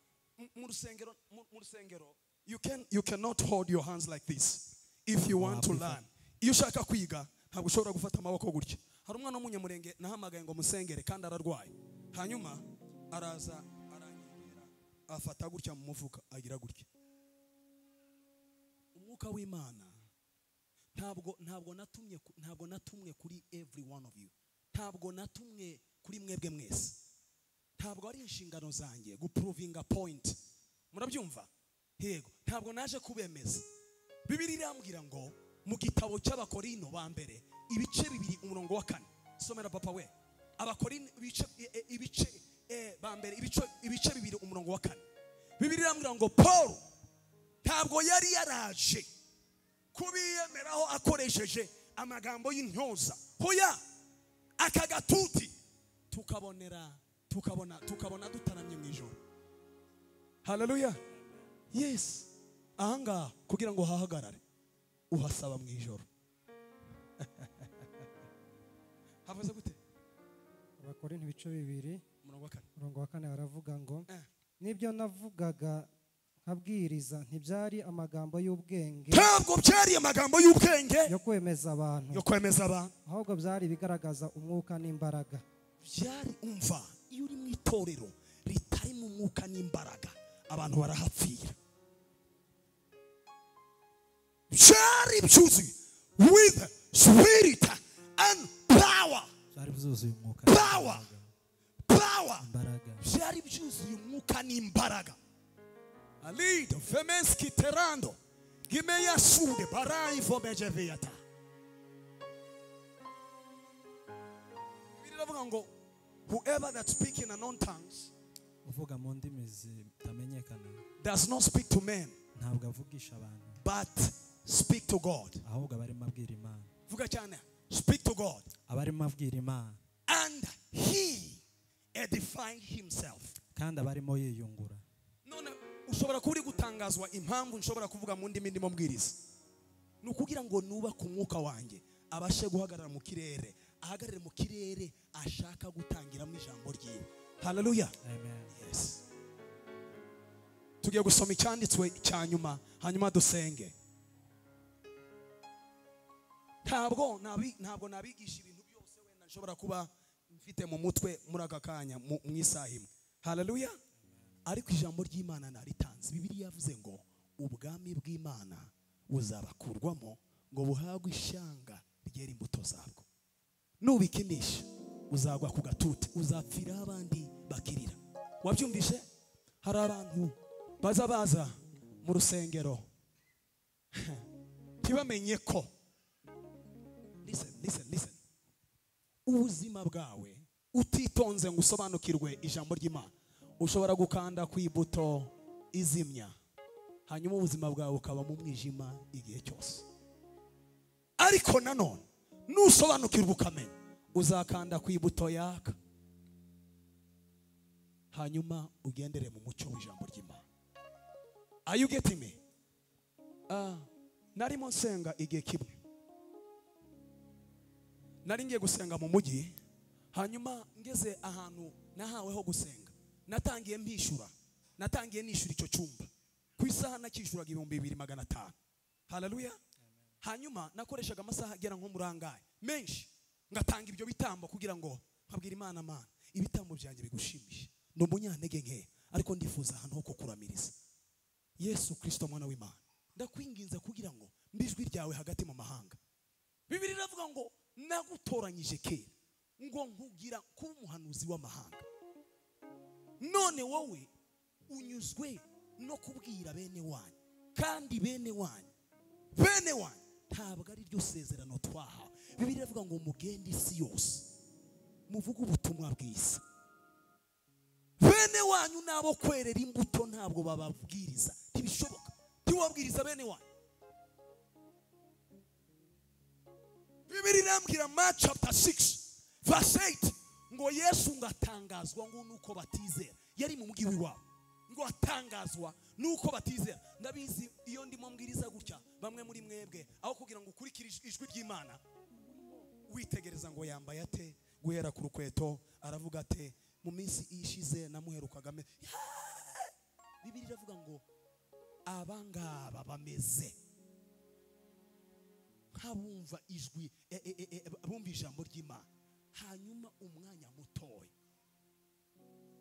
mu- rusengero mu rusengero you can you cannot hold your hands like this if you want to learn. Iyo ushaka kwiga ntabwo ushobora gufata amaboko gutya. Hari umwana w'umunyamurenge nahamagaye ngo musengere kandi ararwaye. Hanyuma araza aranyegera afata gutya mu mufuka agira gutya. umwuka w'imana ntabwo ntabwo natumye ntabwo natumwe kuri every one of you ntabwo natumwe kuri mwebwe mwese. Ntabwo ari inshingano zanjye gupuruvinga point. Murabyumva? Yego ntabwo naje kubemeza. Bibiri irambwira ngo mu gitabo cy'abakorino ba mbere ibice bibiri umurongo wa kane. Somera papa we. Abakorino ibice e- e- eh, ba mbere ibice bibiri umurongo wa kane. Bibiri irambwira ngo paul ntabwo yari yaraje kubiyemeraho akoresheje amagambo y'intyoza. Hoya aka gatuti tukabonera tukabona tukabona dutaramye mu ijoro. Haleluya yes. Ahangaha kugira ngo hahagarare uhasaba mu ijoro. Havuze gute? Abakorinto ibice bibiri umurongo wa kane. umurongo wa kane baravuga ngo Eh. n'ibyo navugaga nkabwiriza ntibyari amagambo y'ubwenge ntabwo byari amagambo y'ubwenge yo kwemeza abantu. Yo kwemeza abantu. Ahubwo byari ibigaragaza umwuka n'imbaraga. Byari umva iyo uri mu itorero ritari mu mwuka n'imbaraga abantu barahapfira. Byari byuzuye with spirit and power. Umwuka Power. power. Byari byuzuye umwuka n'imbaraga. Alido femenski terando. Gimeya sude barayi biravuga ngo whoever that speak in unknown tongues uvuga mu ndimi zitamenyekana. does not speak to men ntabwo avugisha abantu. but speak to God. Ahubwo aba abwira imana. Vuga cyane speak to God. Aba abwira imana. And he edified himself. Kandi aba arimo yiyungura. None ushobora kuba uri gutangazwa impamvu nshobora kuvuga mu ndimi ndimo mbwiriza. Ni ukugira ngo nubake umwuka wanjye abashe guhagarara mu kirere ahagarare mu kirere ashaka gutangiramo ijambo ryiwe yes. Tugiye gusoma icyanditswe cya nyuma hanyuma dusenge. Ntabwo ntabwo nabigisha ibintu byose wenda nshobora kuba mfite mu mutwe muri aka kanya mu isaha imwe. Haleluya ariko ijambo ry'imana naritanze. Bibiri yavuze ngo ubwami bw'imana buzabakurwamo ngo buhabwe ishyanga ryera imbuto zabwo. Nubikinisha. Uzagwa ku gatuti uzapfiraho abandi bakirira. Wabyumvishe hari abantu baza baza mu rusengero. Ntibamenye ko. Ubuzima bwawe utitonze ngo usobanukirwe ijambo ry'imana. Ushobora gukanda ku ibuto izimya hanyuma ubuzima bwawe bukaba mu mwijima igihe cyose. Ariko nanone nusobanukirwa ukamenya. Uzakanda ku ibuto yaka. Hanyuma ugendere mu mucyo w'ijambo ry'imana. Are you getting me? Ah, narimo nsenga igihe kimwe. Nari ngiye gusenga mu mujyi hanyuma ngeze ahantu nahawe ho gusenga. Natangiye mpishura. Natangiye nishyura icyo cyumba. Ku isaha nakishyuraga ibihumbi bibiri magana atanu. Haleluya hanyuma nakoreshaga amasaha agera nko muri angahe menshi. Ngatanga ibyo bitambo kugira ngo nkabwira imana mana. Ibitambo byanjye bigushimishe. Ni umunyantege nke ariko ndifuza ahantu ho kukuramiriza. Yesu kirisito mwana w'imana. Ndakwinginze kugira ngo mbe ijwi ryawe hagati mu mahanga. Bibiri iravuga ngo nagutoranyije kera ngo nkugira kuba umuhanuzi w'amahanga. None wowe unyuzwe no kubwira bene wanyu. Kandi bene wanyu bene wanyu ntabwo ari ryo sezerano twahawe. Bibiri iravuga ngo mugende isi yose muvuge ubutumwa bwiza. Bene wanyu n'abo kwerera imbuto ntabwo bababwiriza. Ntibishoboka. Ntiwabwiriza bene wanyu. Bibiri irambwira ma chapter 6 verse 8 ngo yesu ngo atangazwa ngo nuko batizera. Yari mu mujyi w'iwabo. Ngo atangazwa nuko batizera. Ndabizi iyo ndimo mbwiriza gutya bamwe muri mwebwe aho kugira ngo ukurikire ij- ijwi ry'imana witegereza ngo yambaye ate? Guhera ku rukweto aravuga ate? Mu minsi ishize namuherukaga me Yeah! bibiri iravuga ngo abangaba bameze. Nk'abumva ijwi e- e- e- bumva ijambo ry'imana. Hanyuma umwanya mutoya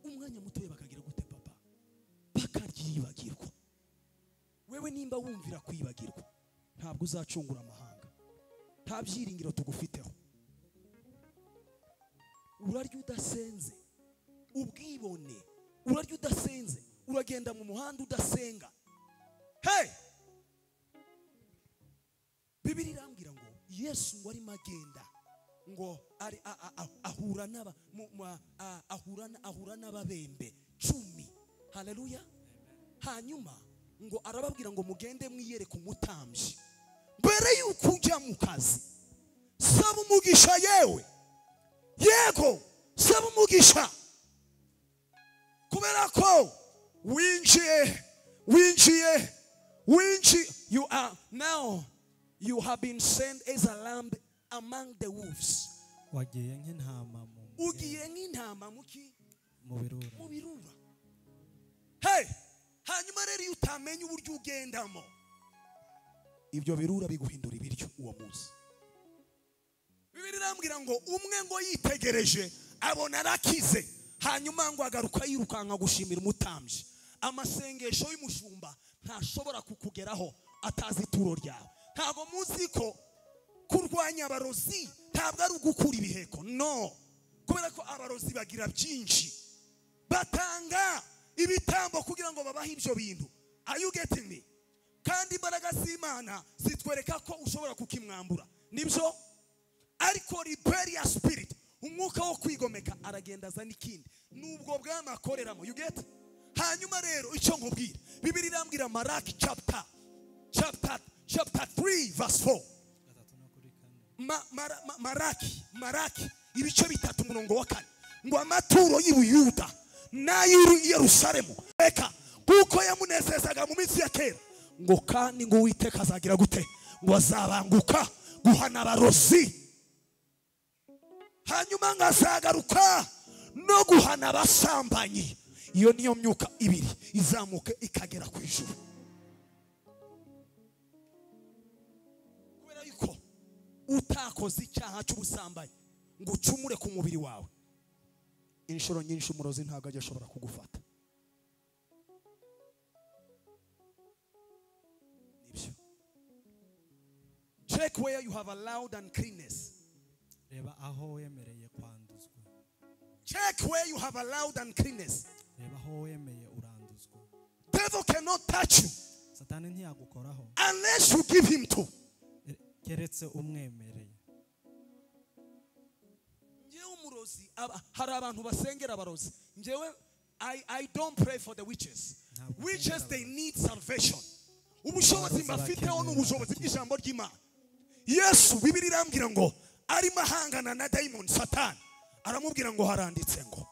umwanya mutoya bakagira gute? Papa bakaryibagirwa wewe nimba wumvira kwibagirwa ntabwo uzacungura amahanga. Nta byiringiro tugufiteho. Urarya udasenze ubwibone urarya udasenze uragenda mu muhanda udasenga. Hey! Bibiri irambwira ngo yesu ngo arimo agenda ngo ahura n'ababembe cumi. Haleluya hanyuma ngo arababwira ngo mugende mwiyereke umutambyi mbere y'uko ujya mu kazi saba umugisha yewe. Yego saba umugisha. Kubera ko winjiye winjiye winjiye you are now you have been sent as a lamb among the wolves. Wagiye nk'intama mu ugiye nk'intama mu birura. Hey! Hanyuma rero iyo utamenya uburyo ugendamo ibyo birura biguhindura ibiryo uwo munsi. Bibiri irambwira ngo umwe ngo yitegereje abona arakize. Hanyuma ngo agaruka yirukanka gushimira umutambyi. Amasengesho y'umushumba ntashobora kukugeraho atazi ituro ryawe. Ntabwo muzi ko kurwanya abarozi ntabwo ari ugukura ibiheko. No. Kubera ko abarozi bagira byinshi. Batanga. Ibitambo kugira ngo babahe ibyo bintu. Are you getting me? Kandi imbaraga z'imana zitwereka ko ushobora kukimwambura. Nibyo ariko rebellion spirit. Umwuka wo kwigomeka aragenda azana ikindi nubwo bwamakoreramo you get? Hanyuma rero icyo nkubwira. Bibiri irambwira maraki chapter chapter chapter 3 verse 4 gatatu no kuri kane Ma- mara- ma- maraki maraki ibice bitatu umurongo wa kane. Ngo amaturo y'ubuyuda n'ay'i yerusalemu. Reka kuko yamunezezaga mu minsi ya kera ngo kandi ngo uwiteka azagira gute? Ngo azabanguka guhana abarozi. Hanyuma ngazagaruka no guhana abasambanyi. Iyo niyo myuka ibiri izamuka ikagera ku ijuru. Kubera yuko utakoze icyaha cy'ubusambanyi ngo ucumure ku mubiri wawe. Inshuro nyinshi umurozi ntabwo ajya ashobora kugufata. Nibyo. Check where you have allowed uncleanness reba aho wemereye kwanduzwa. Check where you have allowed uncleanness reba aho wemeye uranduzwa. Devil cannot touch you satani ntiyagukoraho. unless you give him to. Keretse umwemereye. Ngewe umurozi aba- hari abantu basengera abarozi. Ngewe I, I don't pray for the witches. Witches they need salvation. Ubushobozi Abarozi mbafiteho ni ubushobozi bw'ijambo ry'imana. Yesu bibiri irambwira ngo arimo ahangana na dayimoni satani aramubwira ngo haranditse ngo.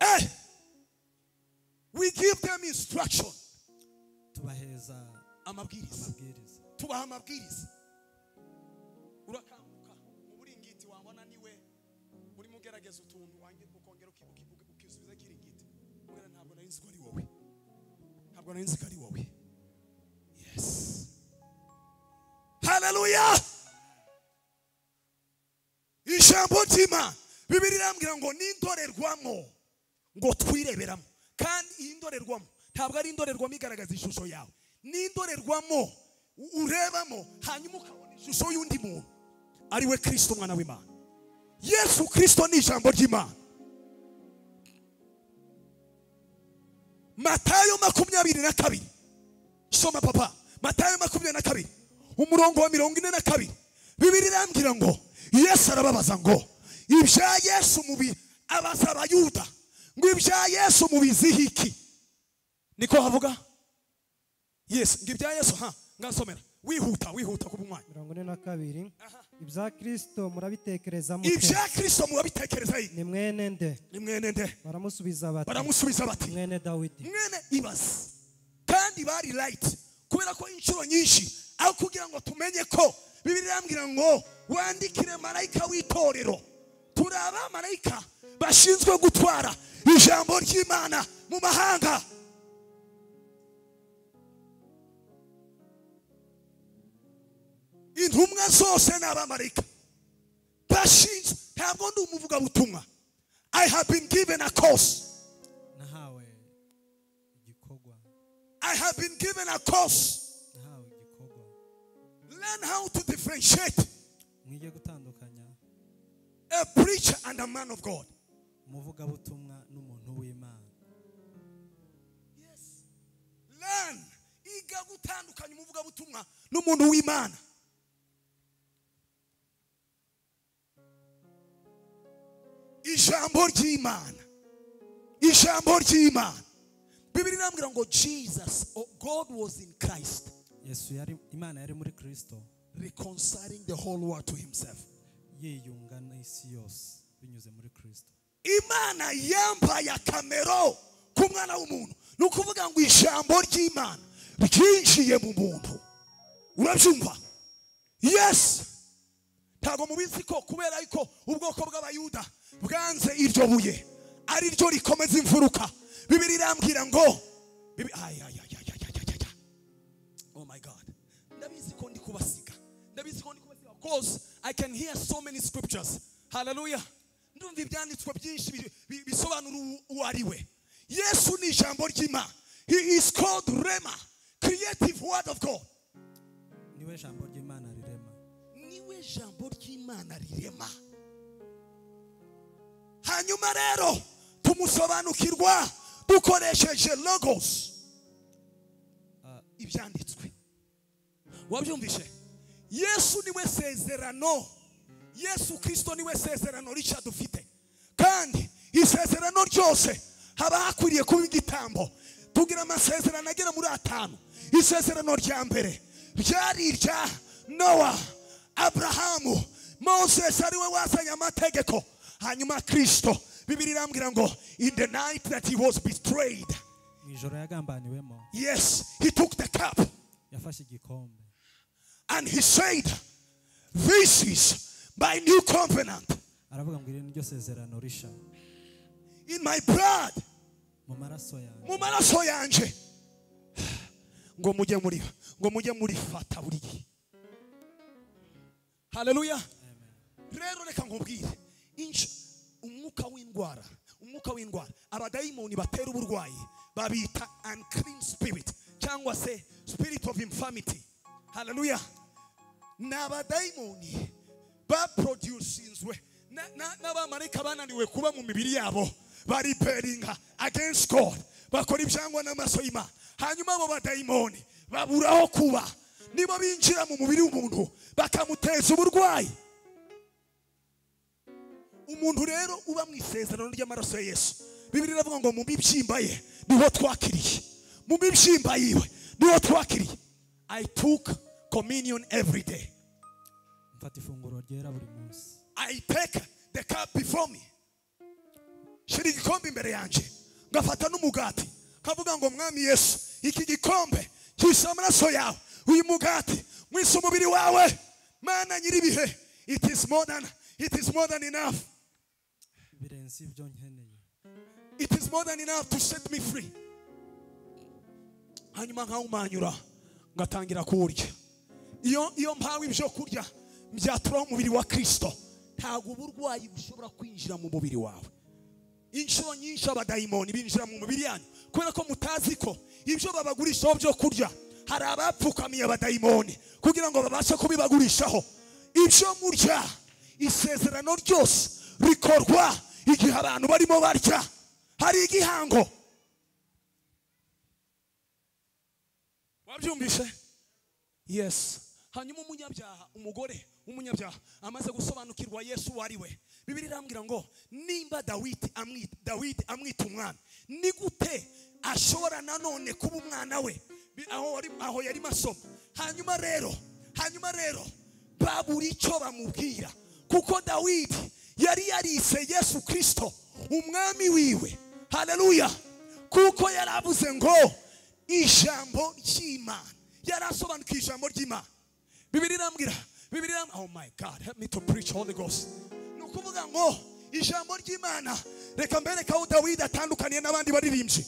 Eh! We give them instruction. Tubaheza amabwiriza. Tubaha amabwiriza. Ugerageza utuntu ukongera uki- uki- uki- ukisubiza kiringiti. Ubwira ntabwo nari nzi ko ari wowe. Ntabwo nari nzi ko ari wowe. Yes. Haleluya ijambo ry'imana bibiri irambwira ngo n'indorerwamo ngo twireberamo. Kandi iyi ndorerwamo ntabwo ari indorerwamo igaragaza ishusho yawe. Ni indorerwamo u- urebamo hanyuma ukabona ishusho y'undi muntu. Ari we kirisito umwana w'imana yesu kristo ni ijambo ry'imana matayo makumyabiri na kabiri. Soma papa. Matayo makumyabiri na kabiri. Umurongo wa mirongo ine na kabiri. Bibiri irambwira ngo yesu arababaza ngo ibya yesu mubi abaza abayuda ngo ibya yesu mubizihiki niko havuga? Yesu ngo ibya yesu ha ngasomera wihuta wihuta kuba umwanya mirongo ine na kabiri. Ibya kirisito murabitekereza mute ibya kirisito murabitekereza ni mwene nde? Ni mwene nde? Baramusubiza bati baramusubiza bati mwene dawidi. Mwene ibaze kandi bari rayiti kubera ko inshuro nyinshi aho kugira ngo tumenye ko bibiri irambwira ngo wandikire marayika w'itorero. Turi abamarayika bashinzwe gutwara ijambo ry'imana mu mahanga. Intumwa zose ni abamarayika bashinzwe ntabwo ndi umuvugabutumwa i have been given a course nahawe igikorwa I have been given a course. nahawe igikorwa Learn how to differentiate mwige gutandukanya a preacher and a man of God. umuvugabutumwa n'umuntu w'imana Learn. Iga gutandukanya umuvugabutumwa n'umuntu w'Imana. Ijambo ry'Imana. Ijambo ry'Imana. Bibiri irambwira ngo Jesus, or God was in Christ, yesu yari imana yari muri kirisito reconciling the whole world to himself. yiyunga n'isi yose binyuze muri kirisito imana yambaye akamero k'umwana w'umuntu. Ni ukuvuga ngo ijambo ry'imana ryinjiye mu muntu urabyumva? Yesi ntabwo mubizi ko kubera yuko ubwoko bw'abayuda bwanze iryo buye ari ryo rikomeza imfuruka. Bibiri irambwira ngo oh my god. Ndabizi ko ndi kubasiga ndabizi ko ndi kubasiga because i can hear so many scriptures. Hallelujah. Ndumva ibyanditswe byinshi bi- bi- bisobanura uwo- ari we. Yesu ni ijambo ry'ima he is called rema creative word of god. Niwe jambo niwe jambo ry'imana rirema. Hanyuma rero tumusobanukirwa dukoresheje logos. Ah. ibyanditswe. Wabyumvishe yesu niwe sezerano. Yesu kirisito niwe sezerano rica dufite kandi isezerano ryose haba hakwiriye kuba igitambo. Tugira amasezerano agera muri atanu. Isezerano rya mbere ryari irya nowa aburahamu moses ariwe wazanye amategeko. Hanyuma kirisito bibiri irambwira ngo in the night that he was betrayed. Mu ijoro yagambaniwemo. Yes he took the cup. Yafashe igikombe. And he said this is my new covenant. Aravuga ngo iri ni sezerano risha in my blood. Mu maraso yanjye. Mu maraso yanje ngo mujye muri ngo mujye murifata buri gihe haleluya rero reka nkubwire. Umwuka w'indwara umwuka w'indwara. Abadayimoni batera uburwayi babita unclean spirit cyangwa se spirit of infirmity. Haleluya ni abadayimoni na- n'abamarayika bananiwe kuba mu mibiri yabo bariperinga against god. Bakora ibyangwa n'amaso y'imana. Hanyuma abo badayimoni baburaho kuba nibo binjira mu mubiri w'umuntu bakamuteza uburwayi. Umuntu rero uba mu isezerano ry'amaraso ya yesu. Bibiri iravuga ngo mu mibyimba ye niho twakiriye. Mu mibyimba yiwe niho twakiriye. I took communion every day. Mfata ifunguro ryera buri munsi. I take the cup before me. Shira igikombe imbere yanjye ngafata n'umugati. Kavuga ngo mwami Yesu iki gikombe cyisa amaraso yawe uyu mugati mwisa umubiri wawe. Mana nyiribihe. It is more than it is more than enough. Birenze ibyo nkeneye. It is more than enough to set me free. Hanyuma nkawumanyura ngatangira kuwurya iyo iyo mpawe ibyo kurya byaturaho umubiri wa kristo. Ntabwo uburwayi bushobora kwinjira mu mubiri wawe. Inshuro nyinshi abadayimoni binjira mu mubiri yanyu. Kubera ko mutazi ko ibyo babagurishaho byo kurya hari abapfukamiye abadayimoni kugira ngo babashe kubibagurishaho. Ibyo murya isezerano ryose rikorwa igihe abantu barimo barya. Hari igihango? Wabyumvise? Yes. Hanyuma umunyabyaha umugore w'umunyabyaha amaze gusobanukirwa yesu uwo ari we. Bibiri irambwira ngo nimba dawidi amwita umwami ni gute ashobora nanone kuba umwana we? Aho yarimo asoma hanyuma rero hanyuma rero babura icyo bamubwira. Kuko dawidi yari yarise yesu kirisito umwami wiwe. Haleluya kuko yari ngo ijambo ry'imana. Yari asobanukiwe ijambo ry'imana. Bibiri irambwira bibiri irambwira oh my god help me to preach holy ghost. Ni ukuvuga ngo ijambo ry'imana. Reka mbereke aho dawidi n'abandi baririmbyi.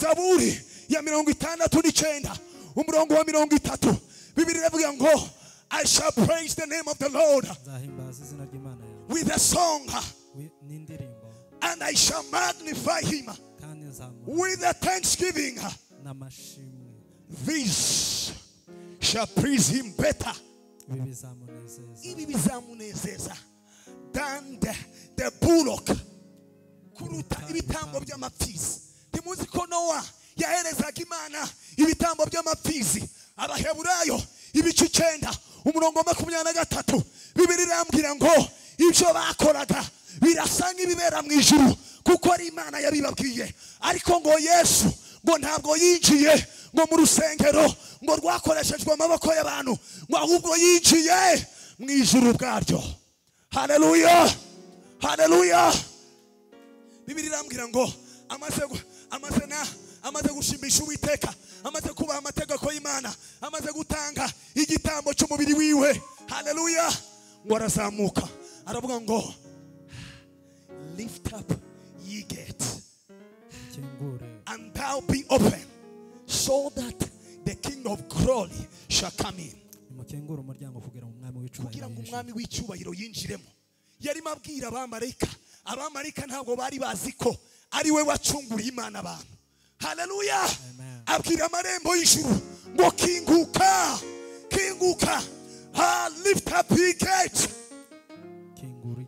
Zaburi ya mirongo itandatu n'icyenda umurongo wa mirongo itatu. Bibiri iravuga ngo i shall praise the name of the lord with a song and i shall magnify him with a thanksgiving. this shall please him better. Ibi bizamunezeza than the, the bullock kuruta ibitambo by'amapfizi. Ntimuzi ko nowa yaherezaga imana ibitambo by'amapfizi. Abaheburayo ibice icyenda umurongo makumyabiri na gatatu. Bibiri irambwira ngo ibyo bakoraga birasa nk'ibibera mu ijuru kuko ari imana yabibabwiye. Ariko ngo yesu ngo ntabwo yinjiye ngo mu rusengero ngo rwakoreshejwe amaboko y'abantu ngo ahubwo yinjiye mu ijuru bwaryo. Haleluya! Haleluya! Bibiri irambwira ngo amaze amaze na amaze gushimisha uwiteka amaze kubaha amategeko y'imana amaze gutanga igitambo cy'umubiri wiwe. Haleluya ngo arazamuka aravuga ngo lift up ye kingure and thou be open so that the king of glory shall come in. Umuryango kugira ngo umwami kugira w'icyubahiro ngo yinjire. Umwami w'icyubahiro yinjiremo. Yarimo abwira abamarayika. Abamarayika ntabwo bari bazi ko ari we wacunguriye imana abantu. Haleluya Amen. abwira amarembo y'ijuru ngo kinguka. Kinguka. Ha lift up ye gate. Kingura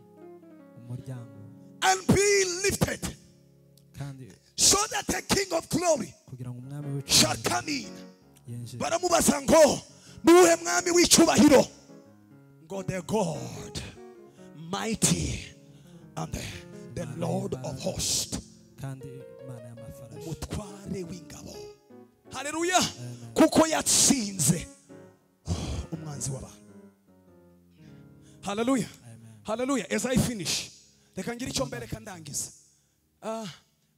umuryango. And be lifted. So that the king of glory kugira ngo umwami shall come in. Baramubaza ngo nuhe mwami w'icyubahiro ngo the god mighty and the, the lord of hosts kandi imana y'amafarashi. Umutware w'ingabo. Haleluya kuko yatsinze. Umwanzi w'abantu. Haleluya Amen. haleluya as i finish reka ngire icyo mbereka ndangiza uh,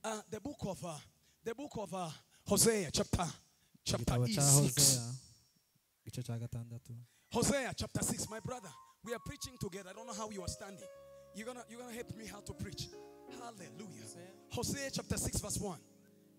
uh, the book of uh, the book of uh, hosea chapter chapter igitabo cya 6 hoseya igice cya gatandatu. Hosea chapter 6, my brother. We are preaching together. I don't know how you are standing. You're gonna you're gonna help me how to preach. Hallelujah. Hosea chapter 6, verse 1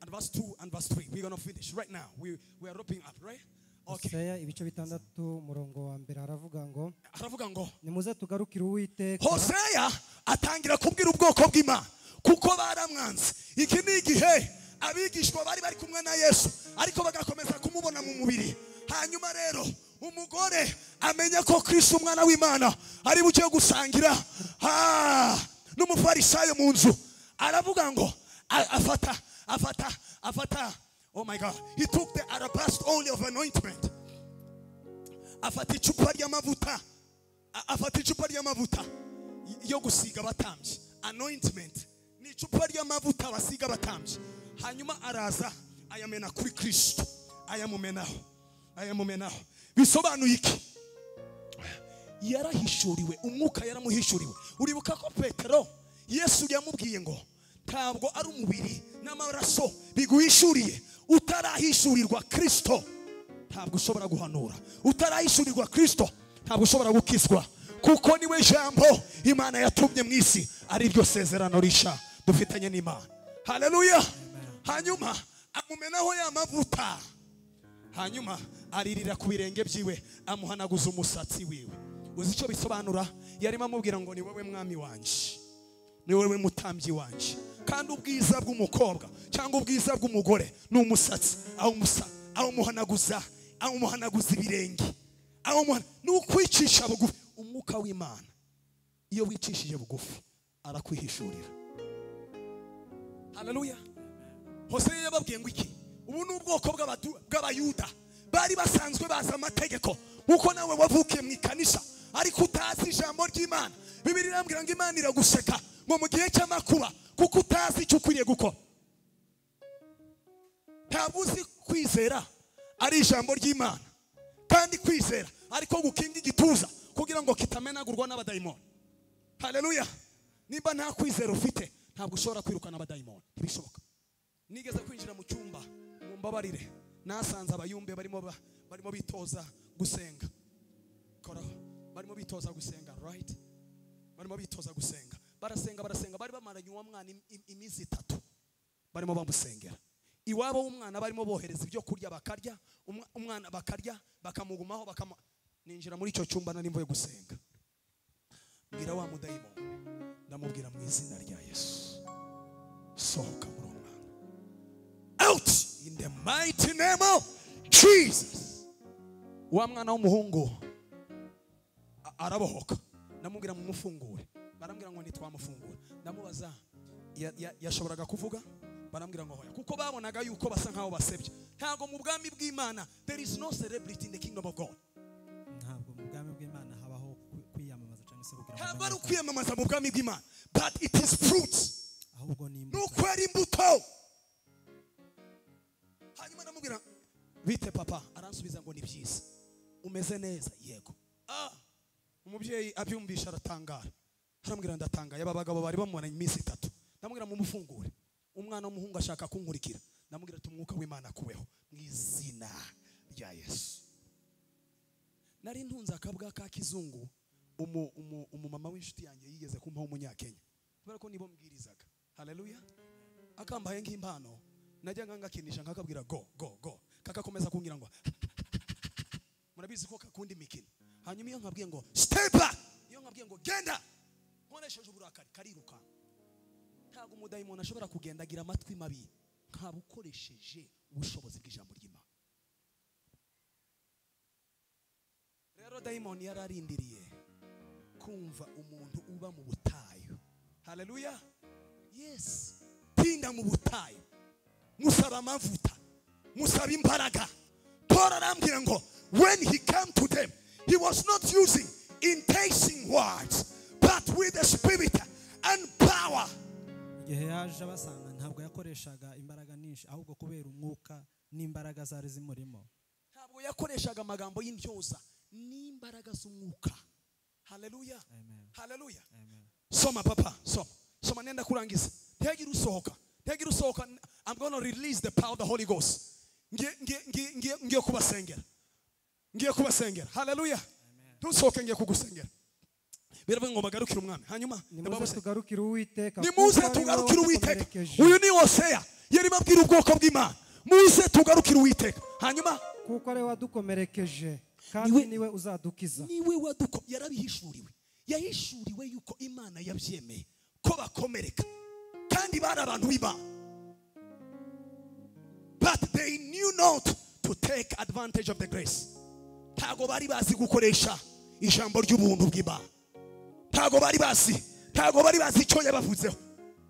and verse 2 and verse 3. We're gonna finish right now. We we are wrapping up, right? Okay. Hoseya ibice bitandatu umurongo wa mbere aravuga ngo Aravuga ngo nimuze tugarukire uwiteka Hosea atangira kubwira ubwoko bw'Imana kuko baramwanze. Iki ni igihe abigishwa bari bari kumwe na Yesu ariko bagakomeza kumubona mu mubiri. Hanyuma rero umugore amenya ko Kristo umwana w'Imana ari bugiye gusangira ha n'umufarisayo mu nzu. Aravuga ngo afata afata afata. Oh my God. He took the alabaster oil of anointment. Afata icupa ry'amavuta. Afata icupa ry'amavuta. Yo gusiga abatambyi. Anointment. Ni icupa ry'amavuta basiga abatambyi. Hanyuma araza ayamena kuri kristo. Ayamumenaho. Ayamumenaho. Bisobanuye iki yarahishuriwe umwuka yaramuhishuriwe. Uribuka ko petero yesu yamubwiye ngo ntabwo ari umubiri n'amaraso biguhishuriye. Utarahishurirwa kristo ntabwo ushobora guhanura. Utarahishurirwa kristo ntabwo ushobora gukizwa. Kuko ni we jambo imana yatumye mu isi ari ryo sezerano risha. Dufitanye n'imana. Haleluya hanyuma amumenaho ya mavuta. Hanyuma aririra ku birenge byiwe amuhanaguza umusatsi wiwe. Uzi icyo bisobanura? Yarimo amubwira ngo ni wowe mwami wanje. Ni wowe mutambyi wanje. Kandi ubwiza bw'umukobwa cyangwa ubwiza bw'umugore ni umusatsi. Aho umusa aho umuhanaguza ibirenge. Aho ni ukwicisha bugufi. Umwuka w'imana iyo wicishije bugufi arakwihishurira. Haleluya hose yababwiye ngo iki? Ubu ni ubwoko bw'abayuda. Bari basanzwe bazi amategeko. Nk'uko nawe wavukiye mu ikanisha ariko utazi ijambo ry'imana. Bibiri irambwira ngo imana iraguseka ngo mu gihe cy'amakuba kuko utazi icyo ukwiriye gukora. Ntabwo uzi kwizera ari ijambo ry'imana kandi kwizera ariko gukinga igituza kugira ngo kitamenagurwa n'abadayimoni. Haleluya! Niba nta kwizera ufite ntabwo ushobora kwirukana abadayimoni ntibishoboka. Nigeze kwinjira mu cyumba mu mbabarire. Nasanze abayumbe barimo ba- barimo bitoza gusenga. Koraho barimo bitoza gusenga right? Barimo bitoza gusenga. Barasenga barasenga. Bari bamaranye uwo mwana im- im- iminsi itatu. Barimo bamusengera. Iwabo w'umwana barimo bohereza ibyo kurya bakarya umwa- umwana bakarya bakamugumaho bakamu ninjira muri icyo cyumba nari mvuye gusenga. Mbwira wa mudayimoni. Ndamubwira mu izina rya yesu. Sohoka muri uwo mwana. Out in the mighty name of jesus. Wa mwana w'umuhungu. Arabohoka. Ndamubwira mumufungure barambwira ngo ntitwamufungura ndamubaza ya- ya- yashoboraga kuvuga? Barambwira ngo hoya. Kuko babonaga yuko basa nkaho basebye ntabwo mu bwami bw'imana there is no celebrity in the kingdom of god. Ntabwo mu bwami bw'imana habaho kwi- kwiyamamaza cyangwa se kugira ngo ntabwo ari ukwiyamamaza mu bwami bw'imana but it is fruits ahubwo ni ni imbuto. Ukwera imbuto. Hanyuma ndamubwira bite papa. Aransubiza ngo ni byiza. Umeze neza. Yego. Ah. Umubyeyi abyumvisha aratangara arambwira ndatangaye. Aba bagabo bari bamubonanye iminsi itatu. Ndamubwira mumufungure umwana w'umuhungu ashaka kunkurikira. Ndamubwira ati umwuka w'imana akuweho mu izina rya yesu. Nari ntunze akabwa ka kizungu. Umu- umu- umumama w'inshuti yanjye yigeze kumpaho umunyakenya kubera ko nibo mbwirizaga. Haleluya akambaye nk'impano. Najyaga ngakinisha nkakabwira go go go. Kagakomeza kumbwira ngo murabizi ko kakunda imikino hanyuma iyo nkabwiye ngo step back. Iyo nkabwiye ngo genda. Nkoresheje uburakari kariruka. Ntabwo umudayimoni ashobora kugenda agira amatwi mabi. Nkaba ukoresheje ubushobozi bw'ijambo ry'imana. Rero dayimoni yari arindiriye kumva umuntu uba mu butayu. Haleluya yes. Tinda mu butayu. Musaba amavuta. Musaba imbaraga. Paul arambwira ngo when he came to them he was not using enticing words but with the spirit and power igihe yaje abasanga ntabwo yakoreshaga imbaraga nyinshi ahubwo kubera umwuka n'imbaraga zari zimurimo ntabwo yakoreshaga amagambo y'intyoza n'imbaraga z'umwuka haleluya haleluya soma papa soma soma nenda kurangiza ntihagire usohoka ntihagire usohoka i'm gonna release the power of the holy ghost ngiye kubasengera ngiye kubasengera haleluya ntusohoke ngiye kugusengera biravuga ngo bagarukire umwami hanyuma nimuze tugarukire uwiteka. Uyu ni hoseya yari mabwira ubwoko bw'imana. Muze tugarukire uwiteka. Hanyuma kuko ari we wadukomerekeje kandi niwe uzadukiza. Niwe waduko yarabihishuriwe. Yahishuriwe yuko imana yabyemeye ko bakomereka. Kandi bari abantu b'imana. But they knew not to take advantage of the grace ntago bari bazi gukoresha ijambo ry'ubuntu bw'imana. Ntago bari bazi ntago bari bazi icyo yabavuzeho.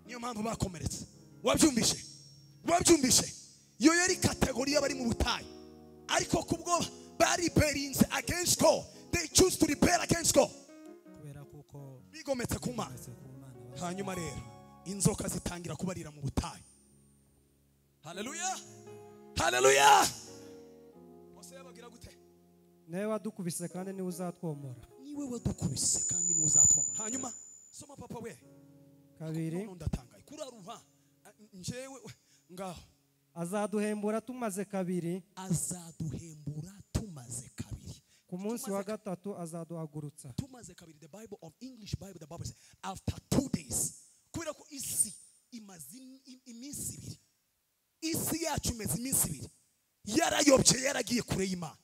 Niyo mpamvu bakomeretse. Wabyumvishe wabyumvishe iyo yari kategori y'abari mu butayu. Ariko kubwo bari berinze against God they choose to rebel against God. Kubera kuko bigometse ku mana. hanyuma rero inzoka zitangira kubarira mu butayu. Haleluya haleluya niwe wadukubise kandi niwe uzatwomora niwe wadukubise kandi niwe uzatwomora hanyuma soma papa we. Kabiri. Ndatangaye. Kuraruha njyewe ngaho azaduhembura tumaze kabiri. Azaduhembura tumaze kabiri. Ku munsi wa gatatu azaduhagurutsa tumaze kabiri. The bible of english bible the bible says after two days. Kubera ko isi imaze im- im- iminsi ibiri. Isi yacu imeze iminsi ibiri. Yarayobye yaragiye kure y'imana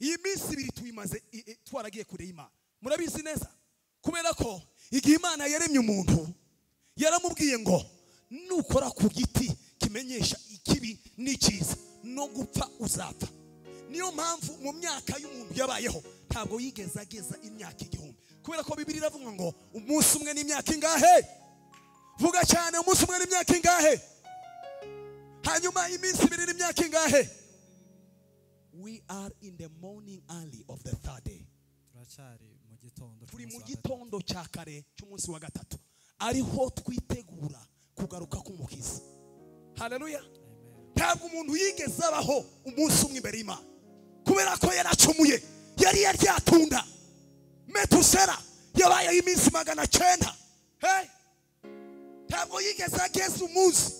iyi minsi ibiri tuyimaze twaragiye kure y'imana. Murabizi neza? Kubera ko igihe imana yaremye umuntu yaramubwiye ngo nukora ku giti kimenyesha ikibi n'icyiza no gupfa uzapfa. Niyo mpamvu mu myaka y'umuntu yabayeho ntabwo yigeze ageza imyaka igihumbi. Kubera ko bibiri iravuga ngo umunsi umwe n'imyaka ingahe? Vuga cyane umunsi umwe n'imyaka ingahe? Hanyuma iminsi ibiri n'imyaka ingahe? We are in the morning early of the third day. Turi mu gitondo cya kare cy'umunsi wa gatatu. Ariho twitegura kugaruka k'umukiza. Haleluya ntabwo umuntu yigeze abaho umunsi umwe imbere y'imana. Kubera ko yaracumuye yari yaryatunda metusera yabayeho iminsi magana cyenda. Ntabwo yigeze ageza umunsi.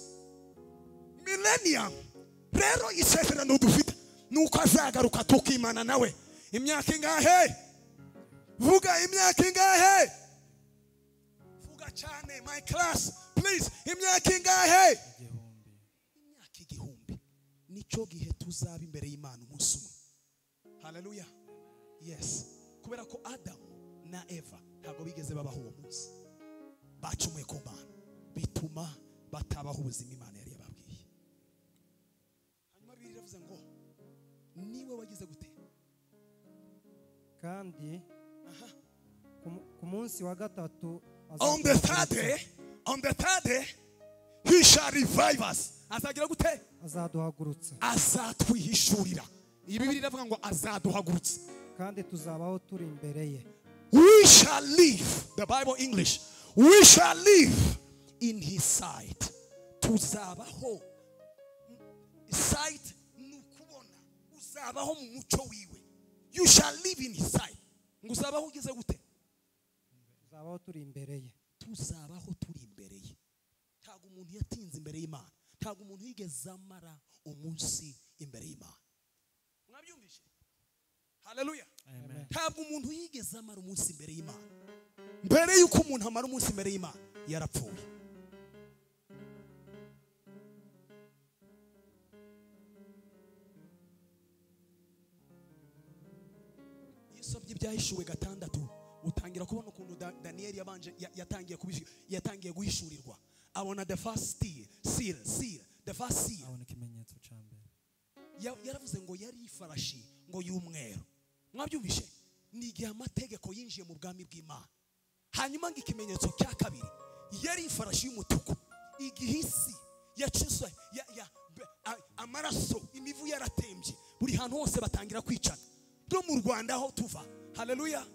Mileniyamu rero isezerano dufite ni uko azagaruka tukimana nawe. Imyaka ingahe? Vuga imyaka ingahe? Vuga cyane my class please. Imyaka ingahe? Imyaka igihumbi. Nicyo gihe tuzaba imbere y'imana umunsi umwe. Haleluya yes. Kubera ko adamu na eva ntabwo bigeze babaho uwo munsi. Bacumuye ku mana. Bituma batabaho ubuzima imana niwe wagize gute? Kandi ku munsi wa gatatu on the third day on the third day he shall revive us. Azagira gute? Azaduhagurutsa azatwihishurira. Iyi bibiri iravuga ngo azaduhagurutsa kandi tuzabaho turi imbere ye. We shall live the bible english we shall live in his sight. Tuzabaho. Sight uzabaho mu mucyo wiwe. You shall live in his sight. Ngo uzabaho ugeze gute? Tuzabaho turi imbere ye. Tuzabaho turi imbere ye. Ntabwo umuntu yatinze imbere y'imana. Ntabwo umuntu yigeze amara umunsi imbere y'imana. Mwabyumvise? Haleluya ntabwo umuntu yigeze amara umunsi imbere y'imana. Mbere y'uko umuntu amara umunsi imbere y'imana yarapfuye. Ibyahishuwe gatandatu utangira kubona ukuntu daniel daniyeli yabanje yatangiye yatangiye guhishurirwa. Abona the first seal seal the first seal abona ikimenyetso cya mbere. Yaravuze ngo yari ifarashi ngo y'umweru. Mwabyumvishe ni igihe amategeko yinjiye mu bwami bw'imana. Hanyuma ngo ikimenyetso cya kabiri yari ifarashi y'umutuku. Igihe isi yacuzwe ya, ya, amaraso imivu yaratembye. Buri hantu hose batangira kwicana no mu rwanda aho tuva haleluya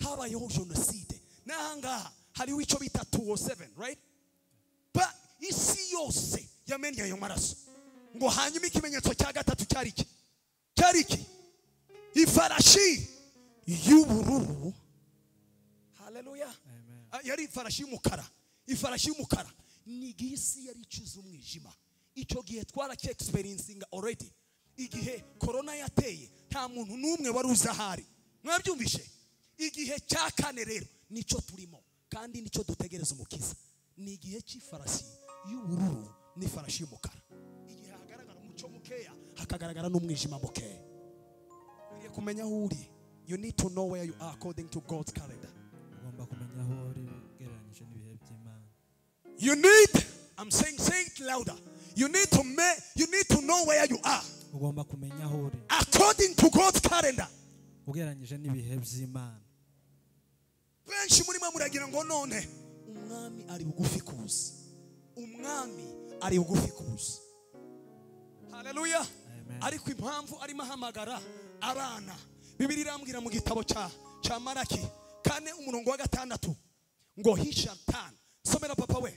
habayeho jenoside n'ahangaha hariho icyo bita 207 right? Ba isi yose yamennye ayo maraso ngo hanyuma ikimenyetso cya gatatu cyari iki cyari iki ifarashi. Y'ubururu. Haleluya. Ah, yari ifarashi y'umukara ifarashi y'umukara ni igihe isi yari icuze umwijima. Icyo gihe twaraki experiencinga already. Igihe korona yateye nta muntu n'umwe wari uzi ahari. Mwabyumvishe igihe cya kane rero ni cyo turimo kandi ni cyo dutegereza umukiza. Ni igihe cy'ifarashi y'ubururu n'ifarashi y'umukara. Igihe hagaragara umucyo mukeya hakagaragara n'umwijima mukeya. Ukwiriye kumenya aho uri. You need to know where you are according to God's calendar. Ugomba kumenya aho uri ugereranyije n'ibihe by'imana. You need, I'm saying, say it louder. You need to ma- you need to know where you are. Ugomba kumenya aho uri. According to God's calendar. Ugereranyije n'ibihe by'imana. Benshi muri mwe muragira ngo none umwami ari bugufi kuza umwami ari bugufi kuza haleluya Amen. ariko impamvu arimo ahamagara abana bibiri irambwira mu gitabo cya cya maraki kane umurongo wa gatandatu ngo he shall turn. Somera papa we.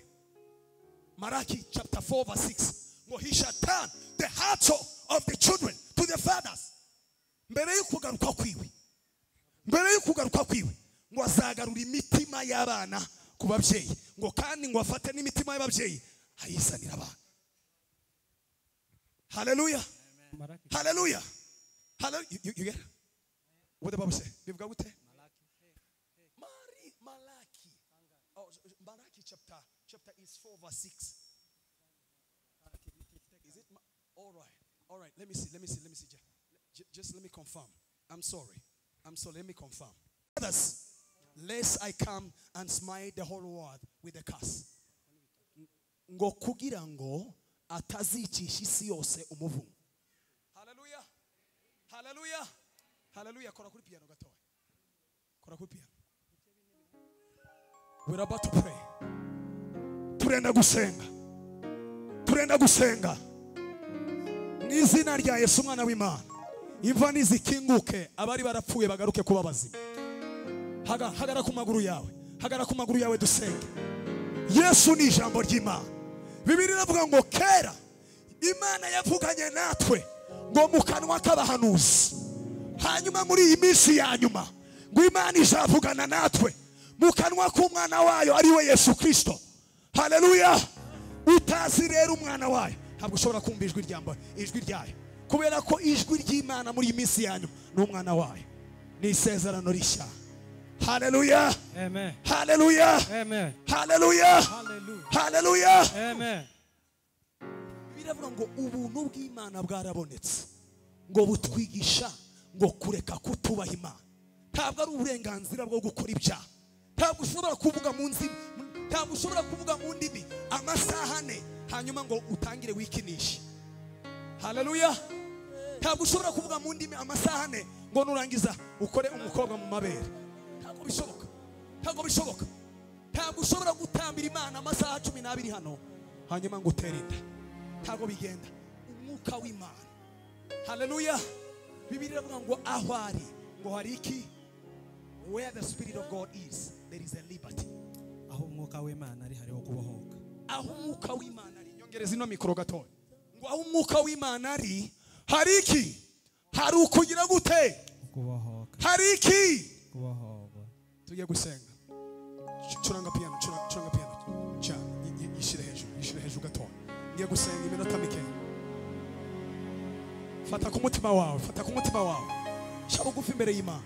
Maraki chapter 4 verse 6 ngo he shall turn the hearts of the children to the fathers. Mbere yo kugaruka kwiwe. Mbere yo kugaruka kwiwe. Ngo azagarura imitima y'abana ku babyeyi. Ngo kandi ngo afate n'imitima y'ababyeyi ayizanira abana. Haleluya haleluya haleluya what the bible say? Bivuga gute Mari, malaki. Oh, malaki chapter chapter is 4 verse 6 is it all right. All right let me see let me see let me see just let me confirm i'm sorry i'm sorry let me confirm others, lest I come and smite the whole world with a curse. Ngo kugira ngo atazicisha isi yose umuvumo. Kora kuri piano gatoya. Kora kuri piano. We're about to pray. Turenda gusenga. Turenda gusenga. Mu izina rya Yesu umwana w'Imana. Imva nizikinguke abari barapfuye bagaruke kuba bazima. Haga- hagara ku maguru yawe hagara ku maguru yawe dusenge. Yesu ni ijambo ry'imana. Bibiri iravuga ngo kera imana yavuganye natwe ngo mu kanwa k'abahanuzi. Hanyuma muri iyi minsi ya nyuma ngo imana izavugana natwe mu kanwa k'umwana wayo ari we yesu kirisito haleluya utazi rero umwana wayo. Ntabwo ushobora kumva ijwi ryayo. Kubera ko ijwi ry'imana muri iyi minsi ya nyuma ni umwana wayo. Ni isezerano rishya. Haleluya! Amen. Haleluya! Amen. Haleluya! Haleluya! Amen. Biravuga ngo ubuntu bw'imana bwarabonetse. Ngo butwigisha ngo kureka kutubaha imana. Ntabwo ari uburenganzira bwo gukora ibyaha ntabwo ushobora kuvuga mu nzimi ntabwo ushobora kuvuga mu ndimi. Amasaha ane hanyuma ngo utangire wikinishe. Haleluya! Ntabwo ushobora kuvuga mu ndimi amasaha ane ngo nurangiza ukore umukobwa mu mabere. Ntabwo bishoboka. Ntabwo bishoboka. Ntabwo ushobora gutambira imana amasaha cumi n'abiri hano hanyuma ngo utere inda. Ntabwo bigenda. Umwuka w'imana. Haleluya bibiri iravuga ngo aho ari ngo hari iki? Where the spirit of god is there is a liberty. Aho umwuka w'imana ari hariho kubohoka. Aho umwuka w'imana ari. Nyongereza ino mikoro gatoya ngo aho umwuka w'imana ari hari iki? Hari ukugira gute? Hari iki? Tujye gusenga. Cu- curanga piano curanga, piano. Cyane yishyire hejuru yishyire hejuru gatoya ngiye gusenga iminota mikeya fata ku mutima wawe fata ku mutima wawe. Shyira ugufi imbere y'imana.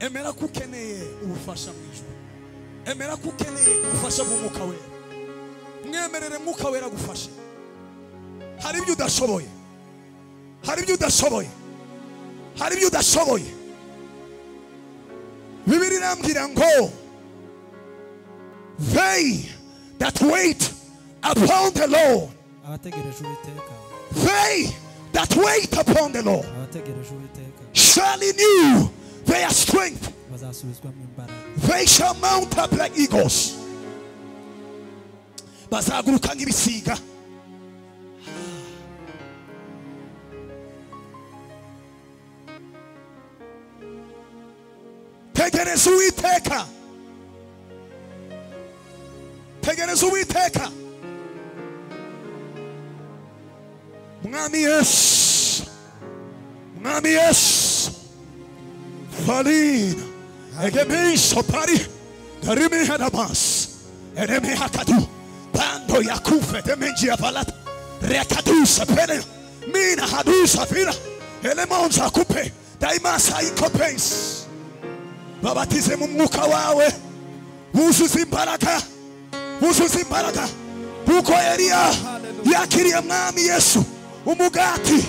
Emera ko ukeneye ubufasha mu ijuru. Emera ko ukeneye ubufasha bw'umwuka wera. Mwemerere mwuka wera agufashe hari ibyo udashoboye hari ibyo udashoboye hari ibyo udashoboye bibiri irambwira ngo they that wait upon the lord. They that wait upon the lord shall renew their strength. They shall mount up like eagles. Bazaguruka nk'ibisiga tegereza uwiteka tegereza uwiteka mwami yesu. Mwami yesu. Falina egemisho pari. Garimi hadamas eremi hakadu. Bando yakufe demenjia valata rekadusa pene. Mina hadusa fina. Elemonza kupe. Daimasa ikopens babatize mu mwuka wawe. Wuzuza imbaraga. Wuzuza imbaraga. Kuko eliya yakiriye mwami yesu umugati.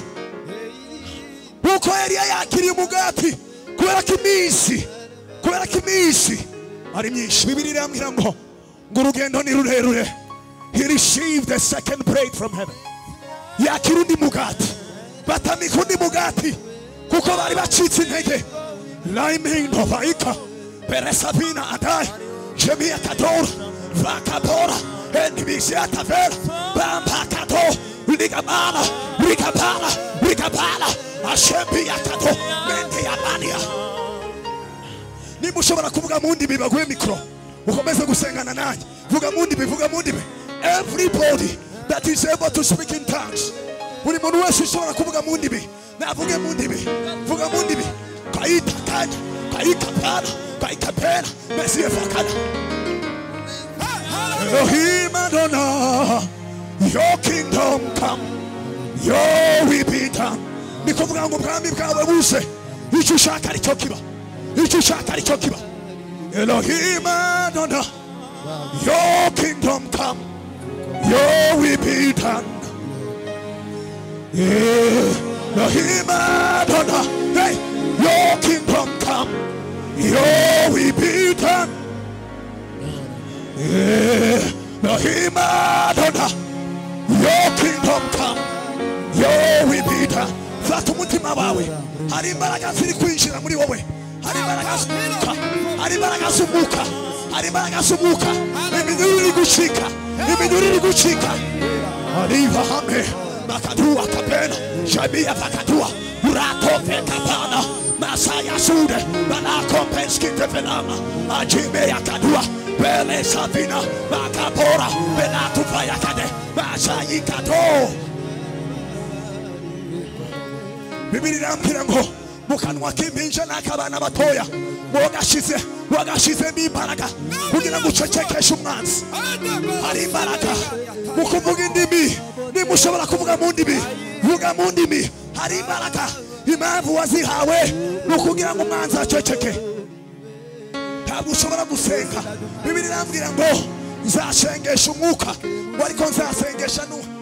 Kuko eliya yakiriye umugati. Kubera ko iminsi kubera ko iminsi. Ari myinshi. Bibiri irambwira ngo ngo urugendo ni rurerure. He received the second bread from heaven. Yakira undi mugati. Batamika undi mugati. Kuko bari bacitse intege laimindo vaika peresavina adai jemia kadora vakabora endibisiatavera bampakato ligabala ligabala ligabala ashembiakato mendeyabania nimba ushobora kuvuga mu ndimi baguhe mikoro ukomeze gusengana nanjye vuga mu ndimi vuga mu everybody that is able to speak in tongues. Buri muntu wese ushobora kuvuga mu ndimi navuge mu ndimi vuga mu ndimi kayitakanya kayikapana kayikapena mesiye fakana Elohim Adonai, your kingdom come, your will be done. Ni kuvuga ngo ubwami bwawe buze, icyo ushaka aricyo kiba, icyo ushaka aricyo kiba. Elohim Adonai, your kingdom come, your will be done. Eh, Elohim Adonai, hey, your kingdom come. Your will be done. Eh, Elohim Adonai. Your kingdom come. Your will be done. Fata umutima wawe. Hari imbaraga ziri kwinjira muri wowe. Hari imbaraga zumuka. Hari imbaraga zumuka. Hari imbaraga zumuka. Imiduri iri gucika. Imiduri iri gucika. Hari bahame. makadua kapena shabia pakadua urakope kapana masaya sude balakope skite pelama. Ajime yakadua bele savina makapora belatupa yakade masayikato bibiri mu kanwa k'impinja n'akabana batoya. Wagashize wagashizemo imbaraga kugira ngo ucecekeshe umwanzi. Hari imbaraga. Mu kuvuga indimi niba ushobora kuvuga mu ndimi. Vuga mu ndimi. Hari imbaraga. Impamvu wazihawe ni ukugira ngo umwanzi aceceke. Ntabwo ushobora gusenga. Bibiri irambwira ngo nzasengesha umwuka. Ngo ariko nzasengesha n'uwo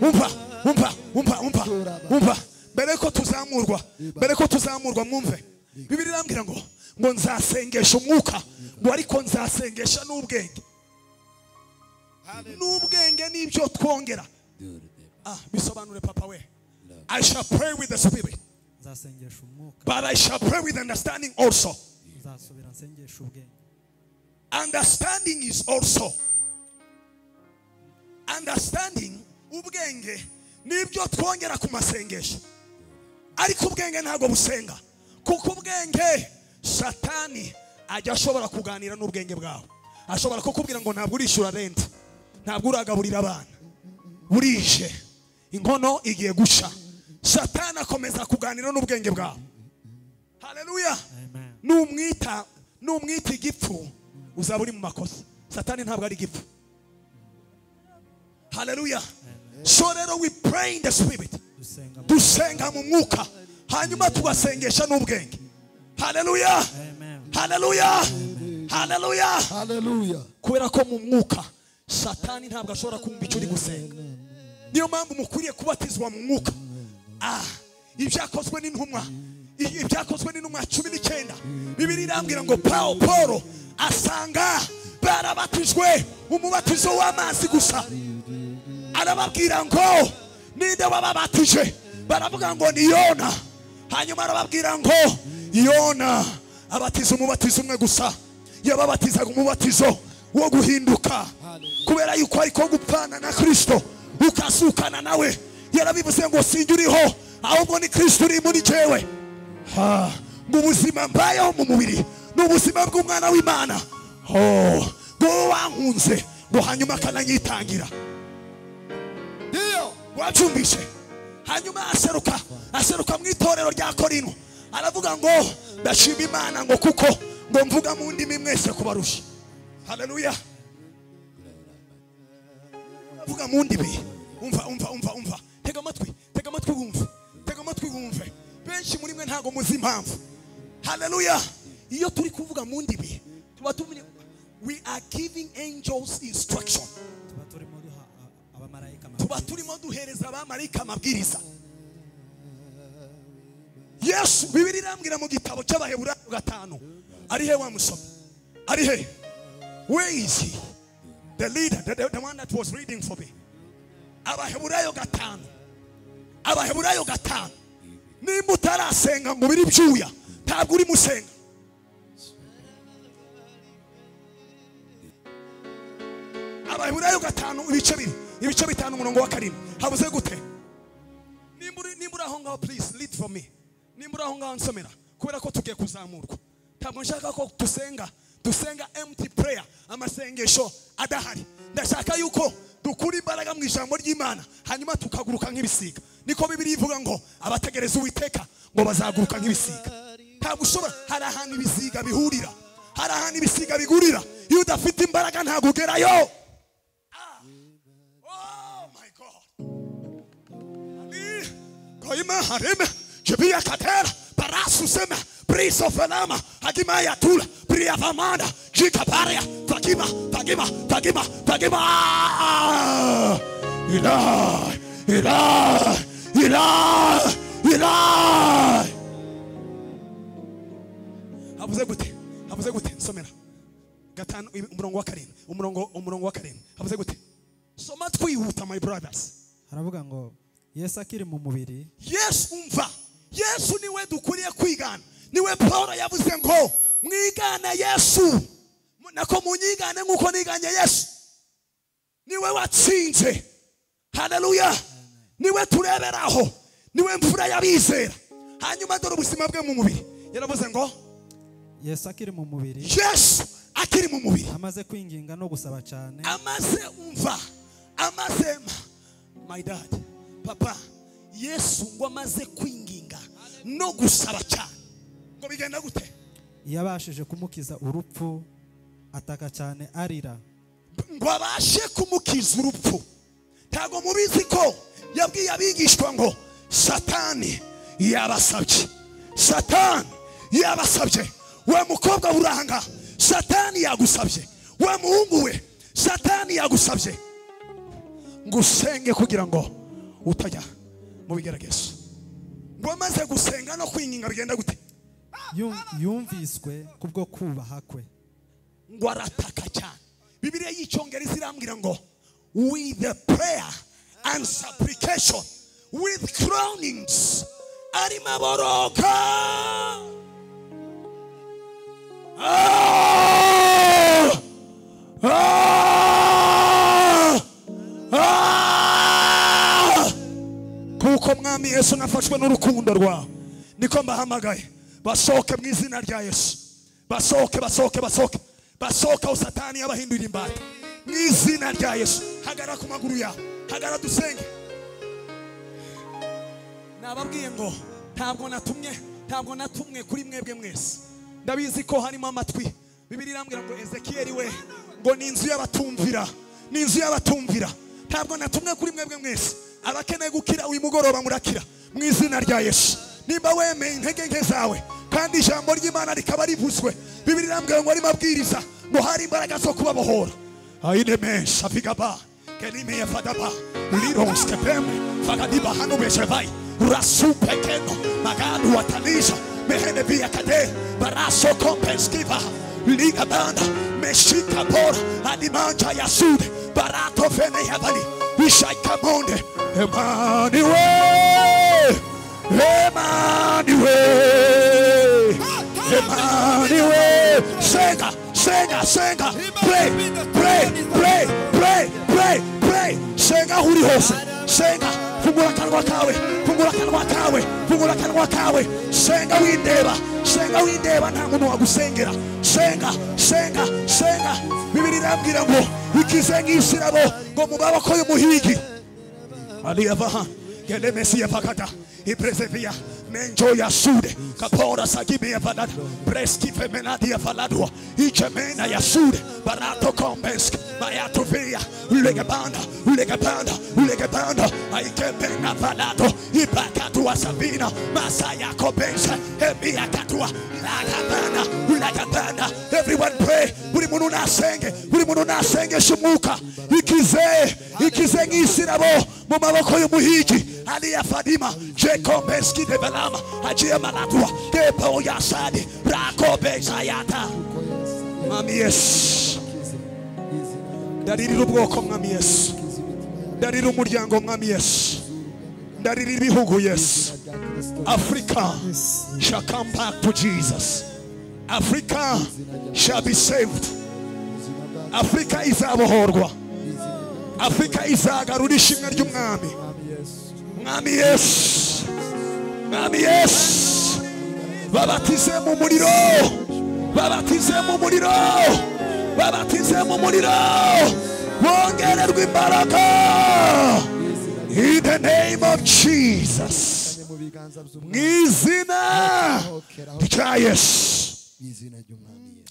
umva umva umva umva umva mbere ko tuzamurwa mbere ko tuzamurwa mwumve. Bibiri irambwira ngo ngo nzasengesha umwuka ngo ariko nzasengesha n'ubwenge. N'ubwenge n'ibyo twongera. Ah bisobanure papa we. I shall pray with the spirit. Nzasengesha umwuka. But I shall pray with understanding also. Nzasubira nsengesha ubwenge. Understanding is also. Understanding ubwenge ni byo twongera ku masengesho. Ariko ubwenge ntabwo busenga. Kuko ubwenge satani ajya ashobora kuganira n'ubwenge bwawe. Ashobora kukubwira ngo ntabwo urishyura renta ntabwo uragaburira abana. Burije inkono igiye guca satani akomeza kuganira n'ubwenge bwawe. Haleluya amen. Numwita numwita igipfu uzaba uri mu makosa. Satani ntabwo ari igipfu. Haleluya so rero we pray in the spirit. Dusenga. Mu- mwuka. Hanyuma tugasengesha n'ubwenge. Haleluya amen. Haleluya haleluya Hallelujah. kubera ko mu mwuka satani ntabwo ashobora kumva icyo uri gusenga. Niyo mpamvu mukwiriye kubatizwa mu mwuka. Ah ibyakozwe n'intumwa. Ibyakozwe n'intumwa cumi n'icyenda. Bibiri irambwira ngo paul paul asanga barabatijwe umubatizo w'amazi gusa. Arababwira ngo ninde wababatije? Baravuga ngo ni yona. Hanyuma arababwira ngo yona abatiza umubatizo umwe gusa. Yababatizaga umubatizo wo guhinduka. Kubera yuko ariko gupfana na kristo ukasukana nawe yarabivuze ngo sinjye uriho ahubwo ni kristo uri muri jewe. Ha, ngo ubuzima mbayeho mu mubiri ni ubuzima bw'umwana w'imana. Ngo wankunze ngo hanyuma akananyitangira. Wabyumvise hanyuma aseruka aseruka mu itorero rya korino aravuga ngo ndashima imana ngo kuko ngo mvuga mu ndimi mwese kubarusha. Haleluya vuga mu ndimi. Umva umva umva umva. Tega amatwi tega amatwi wumve. Tega amatwi wumve. Benshi muri mwe ntabwo muzi impamvu. Haleluya iyo turi kuvuga mu ndimi tuba tumenye we are giving angels instruction tuba turimo duhereza abamarayika amabwiriza. Yesu bibiri irambwira mu gitabo cy'abaheburayo gatanu. Ari he wa musoma? Ari he? Where is he? The leader the, one that was reading for me. Abaheburayo gatanu. Abaheburayo gatanu. Nimba utarasenga ngo ubire ibyuya ntabwo uri musenga. Abaheburayo gatanu ibice biri ibice bitanu umurongo wa karindwi. Habuze gute? Nimba uri aho ngaho please lead for me. Nimba uri aho ngaho nsomera. Kubera ko tugiye kuzamurwa. Ntabwo nshaka ko dusenga dusenga empty prayer amasengesho adahari. Ndashaka yuko dukura imbaraga mu ijambo ry'imana hanyuma tukaguruka nk'ibisiga. Niko bibiri ivuga ngo abategereza uwiteka ngo bazaguruka nk'ibisiga. Ntabwo ushobora hari ahantu ibisiga bihurira. Hari ahantu ibisiga bigurira. Iyo udafite imbaraga ntabwo ugerayo. Koima harim, Jibia Katera, Parasu Sema, Priso Felama, Hagimaya Tula, Priya Vamana, Jikaparia, Takima, Takima, Takima, Takima. ila, ila, ila, ila. Habuze gute, habuze gute, somera. gatan umurongo wa karindwi, umurongo umurongo wa karindwi. Habuze gute. Soma twihuta my brothers. Haravuga ngo yesu akiri mu mubiri. Yesu umva. Yesu ni we dukwiriye kwigana. Niwe paul yavuze ngo mwigane yesu. Nako munyigane nk'uko niganye yesu. Niwe watsinze. Haleluya ni we tureberaho. Niwe mfura y'abizera. Hanyuma dore ubuzima bwe mu mubiri. Yaravuze ngo yesu akiri mu mubiri. Yesu akiri mu mubiri. Amaze kwinginga no gusaba cyane. Amaze umva. Amaze my dad. Papa yesu ngo amaze kwinginga no gusaba cyane. Ngo bigenda gute? Yabashije kumukiza urupfu ataka cyane arira. Ngo abashe kumukiza urupfu. Ntabwo mubizi ko yabwiye abigishwa ngo satani yabasabye. Satani yabasabye. We mukobwa buranga satani yagusabye. We muhungu we satani yagusabye. Ngo usenge kugira ngo utajya mu bigeragezo ngo amaze gusenga no kwinginga bigenda gute? Yum- yumviswe kubwo kubaha kwe. Ngo arataka cyane. Bibiliya y'icyongereza irambwira ngo with the prayer and supplication with crownings arimo aboroka Ah! Ah! Kuko mwami yesu nafashwe n'urukundo rwawe niko mbahamagaye. Basohoke mu izina rya yesu. Basohoke basohoke basohoke. Basohoke aho satani yabahindurira imbata. Mu izina rya yesu. Hagarara ku maguru yawe hagarara dusenge. Nababwiye ngo ntabwo natumye ntabwo natumwe kuri mwebwe mwese. Ndabizi ko harimo amatwi. Bibiri irambwira ngo ezekiyeli we ngo ni inzu y'abatumvira ni inzu y'abatumvira. Ntabwo natumwe kuri mwebwe mwese. Abakeneye gukira uyu mugoroba murakira. Mu izina rya yesu. Nimba wemeye intege nke zawe kandi ijambo ry'imana rikaba rivuzwe bibiri irambwira ngo arimo abwiriza ngo hari imbaraga zo kubabohora ainemesha ba kenime fadaba liros kepeme fagadiba hanu beshevai rasupe keno magadu watanisha mehene kade baraso kompenskiva liga banda meshika bora adimanja yasude barato fene ishaikamonde emaniwe emaniwe emaniwe senga senga senga. Pray pray pray pray pray pray. Senga aho uri hose senga. Fungura akanwa kawe fungura akanwa kawe fungura akanwa kawe. Senga windeba senga windeba nta muntu wagusengera senga senga senga bibiri irambwira ngo ikizenga ishyirabo ngo mubaba ko y'umuhigi ariya gende mesiya pakata ipreseviya menjo ya sude kapora sagibi ya valada preskife femenadi ya valadua ichemena ya sude barato kombensk mayato via ulegebanda ulegebanda ulegebanda aikemena valado ipakatua sabina masaya kobensa ya katua lagabanda ulegabanda everyone pray. Buri muntu nasenge buri muntu nasenge shumuka ikize ikize nk'isirabo mu maboko y'umuhigi. Aliya fadima jekombeski de belama ajiye maladua kepo yasadi rakobezayata mwami yesu. Ndaririra ubwoko mwami yesu. Ndarira umuryango mwami yesu. Ndarira ibihugu yesu. Africa shall come back to jesus. Africa shall be saved. Africa izabohorwa afrika izagarura ishimwe ry'umwami mwami yesu. Mwami yesu. Babatize mu muriro babatize mu muriro babatize mu muriro bongererwa imbaraga in the name of jesus. Mu izina rya yesu.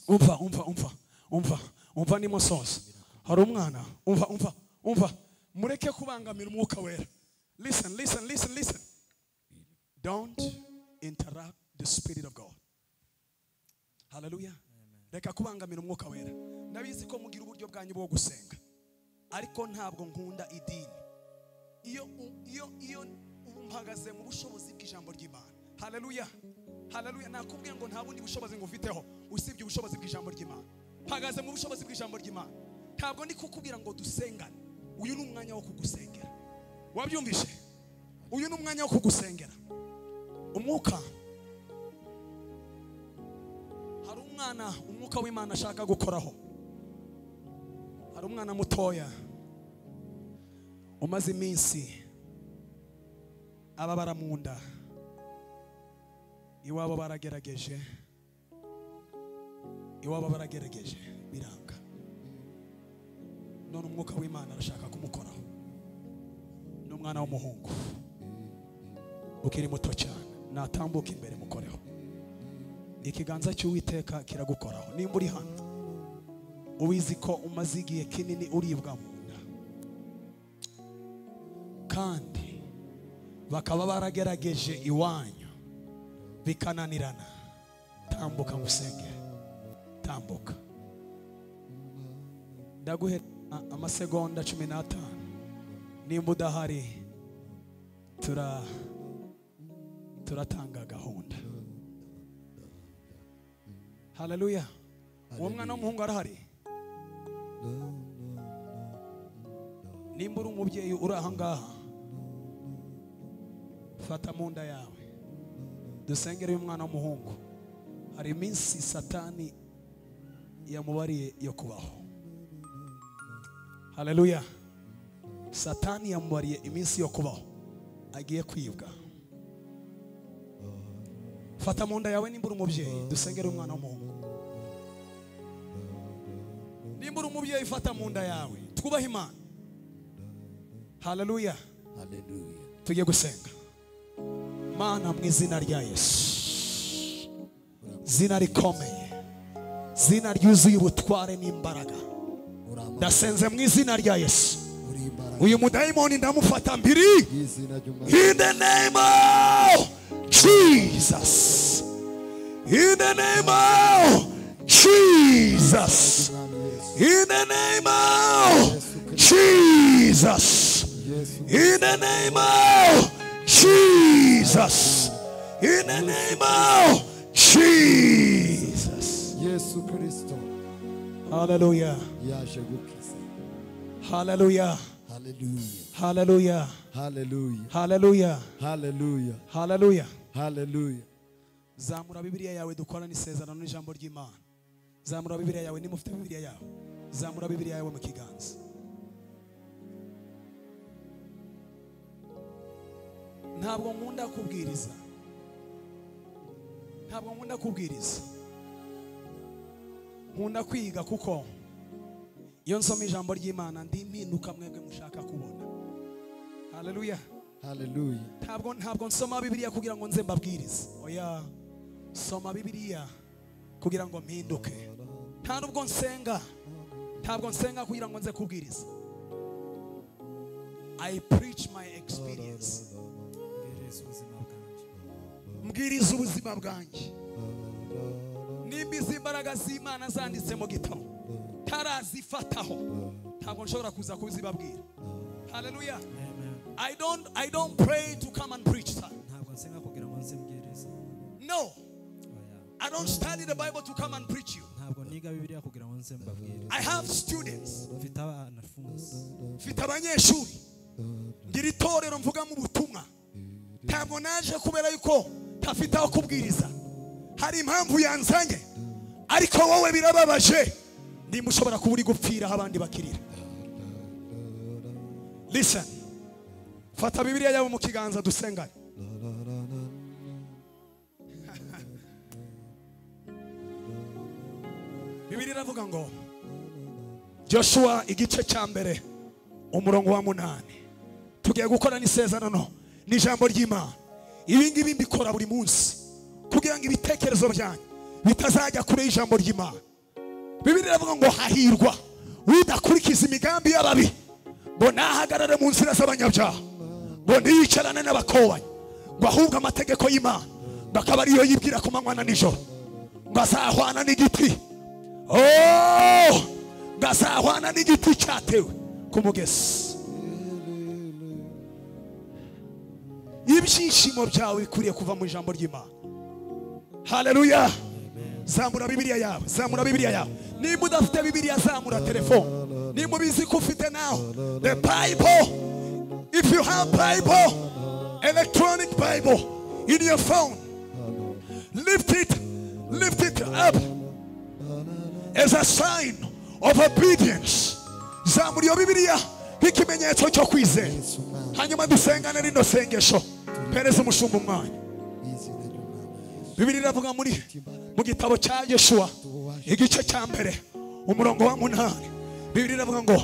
Umva umva umva umva umva ni musozi hari umwana umva umva umva mureke kubangamira umwuka wera. Listen listen listen listen. Don't interrupt the spirit of god. Haleluya reka kubangamira umwuka wera. Ndabizi ko mugira uburyo bwanyu bwo gusenga ariko ntabwo nkunda idini. Iyo iyo iyo mpagaze mu bushobozi bw'ijambo ry'imana. Haleluya haleluya nakubwiye ngo nta bundi bushobozi ngufiteho usibye ubushobozi bw'ijambo ry'imana. Mpagaze mu bushobozi bw'ijambo ry'imana. Ntabwo ndi kukubwira ngo dusengane. Uyu ni umwanya wo kugusengera wabyumvishe uyu ni umwanya wo kugusengera umwuka. Hari umwana umwuka w'imana ashaka gukoraho. Hari umwana mutoya. Umaze iminsi ababara mu nda iwabo baragerageje. Iwabo baragerageje. Biranga. None umwuka w'imana arashaka kumukoraho. Ni umwana w'umuhungu. Ukiri muto cyane. Natambuka imbere mukoreho. Ikiganza cy'uwiteka kiragukoraho. Nimba uri hano ubizi ko umaze igihe kinini uribwa mu nda. Kandi bakaba baragerageje iwanyu. Bikananirana. Tambuka ngusengere tambuka. Ndaguhe amasegonda cumi n'atanu nimba udahari tura turatanga gahunda. Haleluya uwo mwana w'umuhungu arahari? Nimba uri umubyeyi uri aha ngaha fata mu nda yawe. Dusengere uyu mwana w'umuhungu hari iminsi satani yamubariye yo kubaho haleluya satani yamubariye iminsi yo kubaho. Agiye kwibwa. Fata mu nda yawe nimba uri umubyeyi dusengere umwana w'umuhungu. Nimba uri umubyeyi fata mu nda yawe. Twubahe imana. Haleluya Hallelujah. tujye gusenga. Mana mu izina rya yesu. Zina rikomeye. Zina ryuzuye ubutware n'imbaraga. Ndasenze mu izina rya yesu. Uyu mudayimoni ndamufata mbiri. In the name of jesus. In the name of jesus. In the name of jesus. In the name of Jesus. In the name of Jesus. Hallelujah. Hallelujah. Hallelujah. Hallelujah. Hallelujah. Hallelujah. Hallelujah. Hallelujah. Hallelujah. Zamura Bibiliya yawe dukorane isezerano n'ijambo ry'Imana. Zamura Bibiliya yawe niba ufite Bibiliya yawe. Zamura Bibiliya yawe mu kiganza. Ntabwo nkunda kubwiriza. Ntabwo nkunda kubwiriza. Nkunda kwiga kuko iyo nsoma ijambo ry'Imana ndi impinduka mwebwe mushaka kubona. Hallelujah. Hallelujah. ntabwo ntabwo nsoma bibiliya kugira ngo nze mbabwirize oya soma bibiliya kugira ngo mpinduke nta nubwo nsenga ntabwo nsenga kugira ngo nze kubwiriza i preach my experience mbwiriza ubuzima bwanjye mbwiriza imbaraga z'imana zanditse mu gitabo. Tarazifataho. Ntabwo nshobora kuza kuzibabwira haleluya i don't i don't pray to come and preach sir. no. I don't study the bible to come and preach you. I have students. Mfite abanyeshuri. Ngira itorero mvuga mu butumwa. Ntabwo naje kubera yuko ntafite aho kubwiriza. Hari impamvu yanzanye ariko wowe birababaje. Nimba ushobora kuba uri gupfira aho abandi bakirira. Listen. Fata bibiliya yawe mu kiganza dusengane. Bibiliya iravuga ngo joshua igice cya mbere umurongo wa munani. Tugiye gukora n'isezerano n'ijambo ry'imana. Ibi ngibi mbikora buri munsi. Kugira ngo ibitekerezo byanyu bitazajya kure y'ijambo ry'imana. Bibiri iravuga ngo hahirwa. Udakurikiza imigambi y'ababi ngo nahagarare mu nzira z'abanyabyaha. Ngo ntiyicarane n'abakobanyi. Ngo ahubwe amategeko y'imana. Ngo akaba ariyo yibwira ku manywa na nijoro. Ngo azahwana n'igiti. Oh! Ngo azahwana n'igiti cyatewe ku mugezi. Ibyishimo byawe bikwiriye kuva mu ijambo ry'imana. Haleluya zamura bibiliya yawe zamura bibiliya yawe nimba udafite bibiriya zamura telefone nimba ubizi ko ufite nawe the bible. If you have bible electronic bible in your phone lift it lift it up as a sign of obedience. Zamura iyo bibiliya nk'ikimenyetso cyo kwizera. Hanyuma dusengane rino sengesho pereza umushumba umwanya bibiri iravuga muri mu gitabo cya yeshuwa igice cya mbere umurongo wa munani. Bibiri iravuga ngo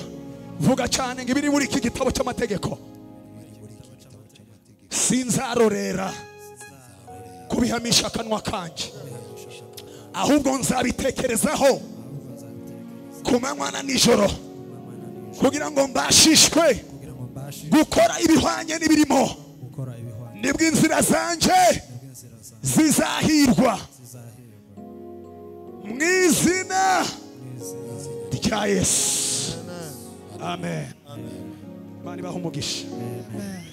vuga cyane ngo ibiri muri iki gitabo cy'amategeko. Sinzarorera kubihamisha akanwa kanjye ahubwo nzabitekerezaho ku manywa na nijoro kugira ngo mbashishwe gukora ibihwanye n'ibirimo. Nibwo inzira zanjye zizahirwa. Mu izina rya yesu. Amen. Imana ibaha umugisha. Amen.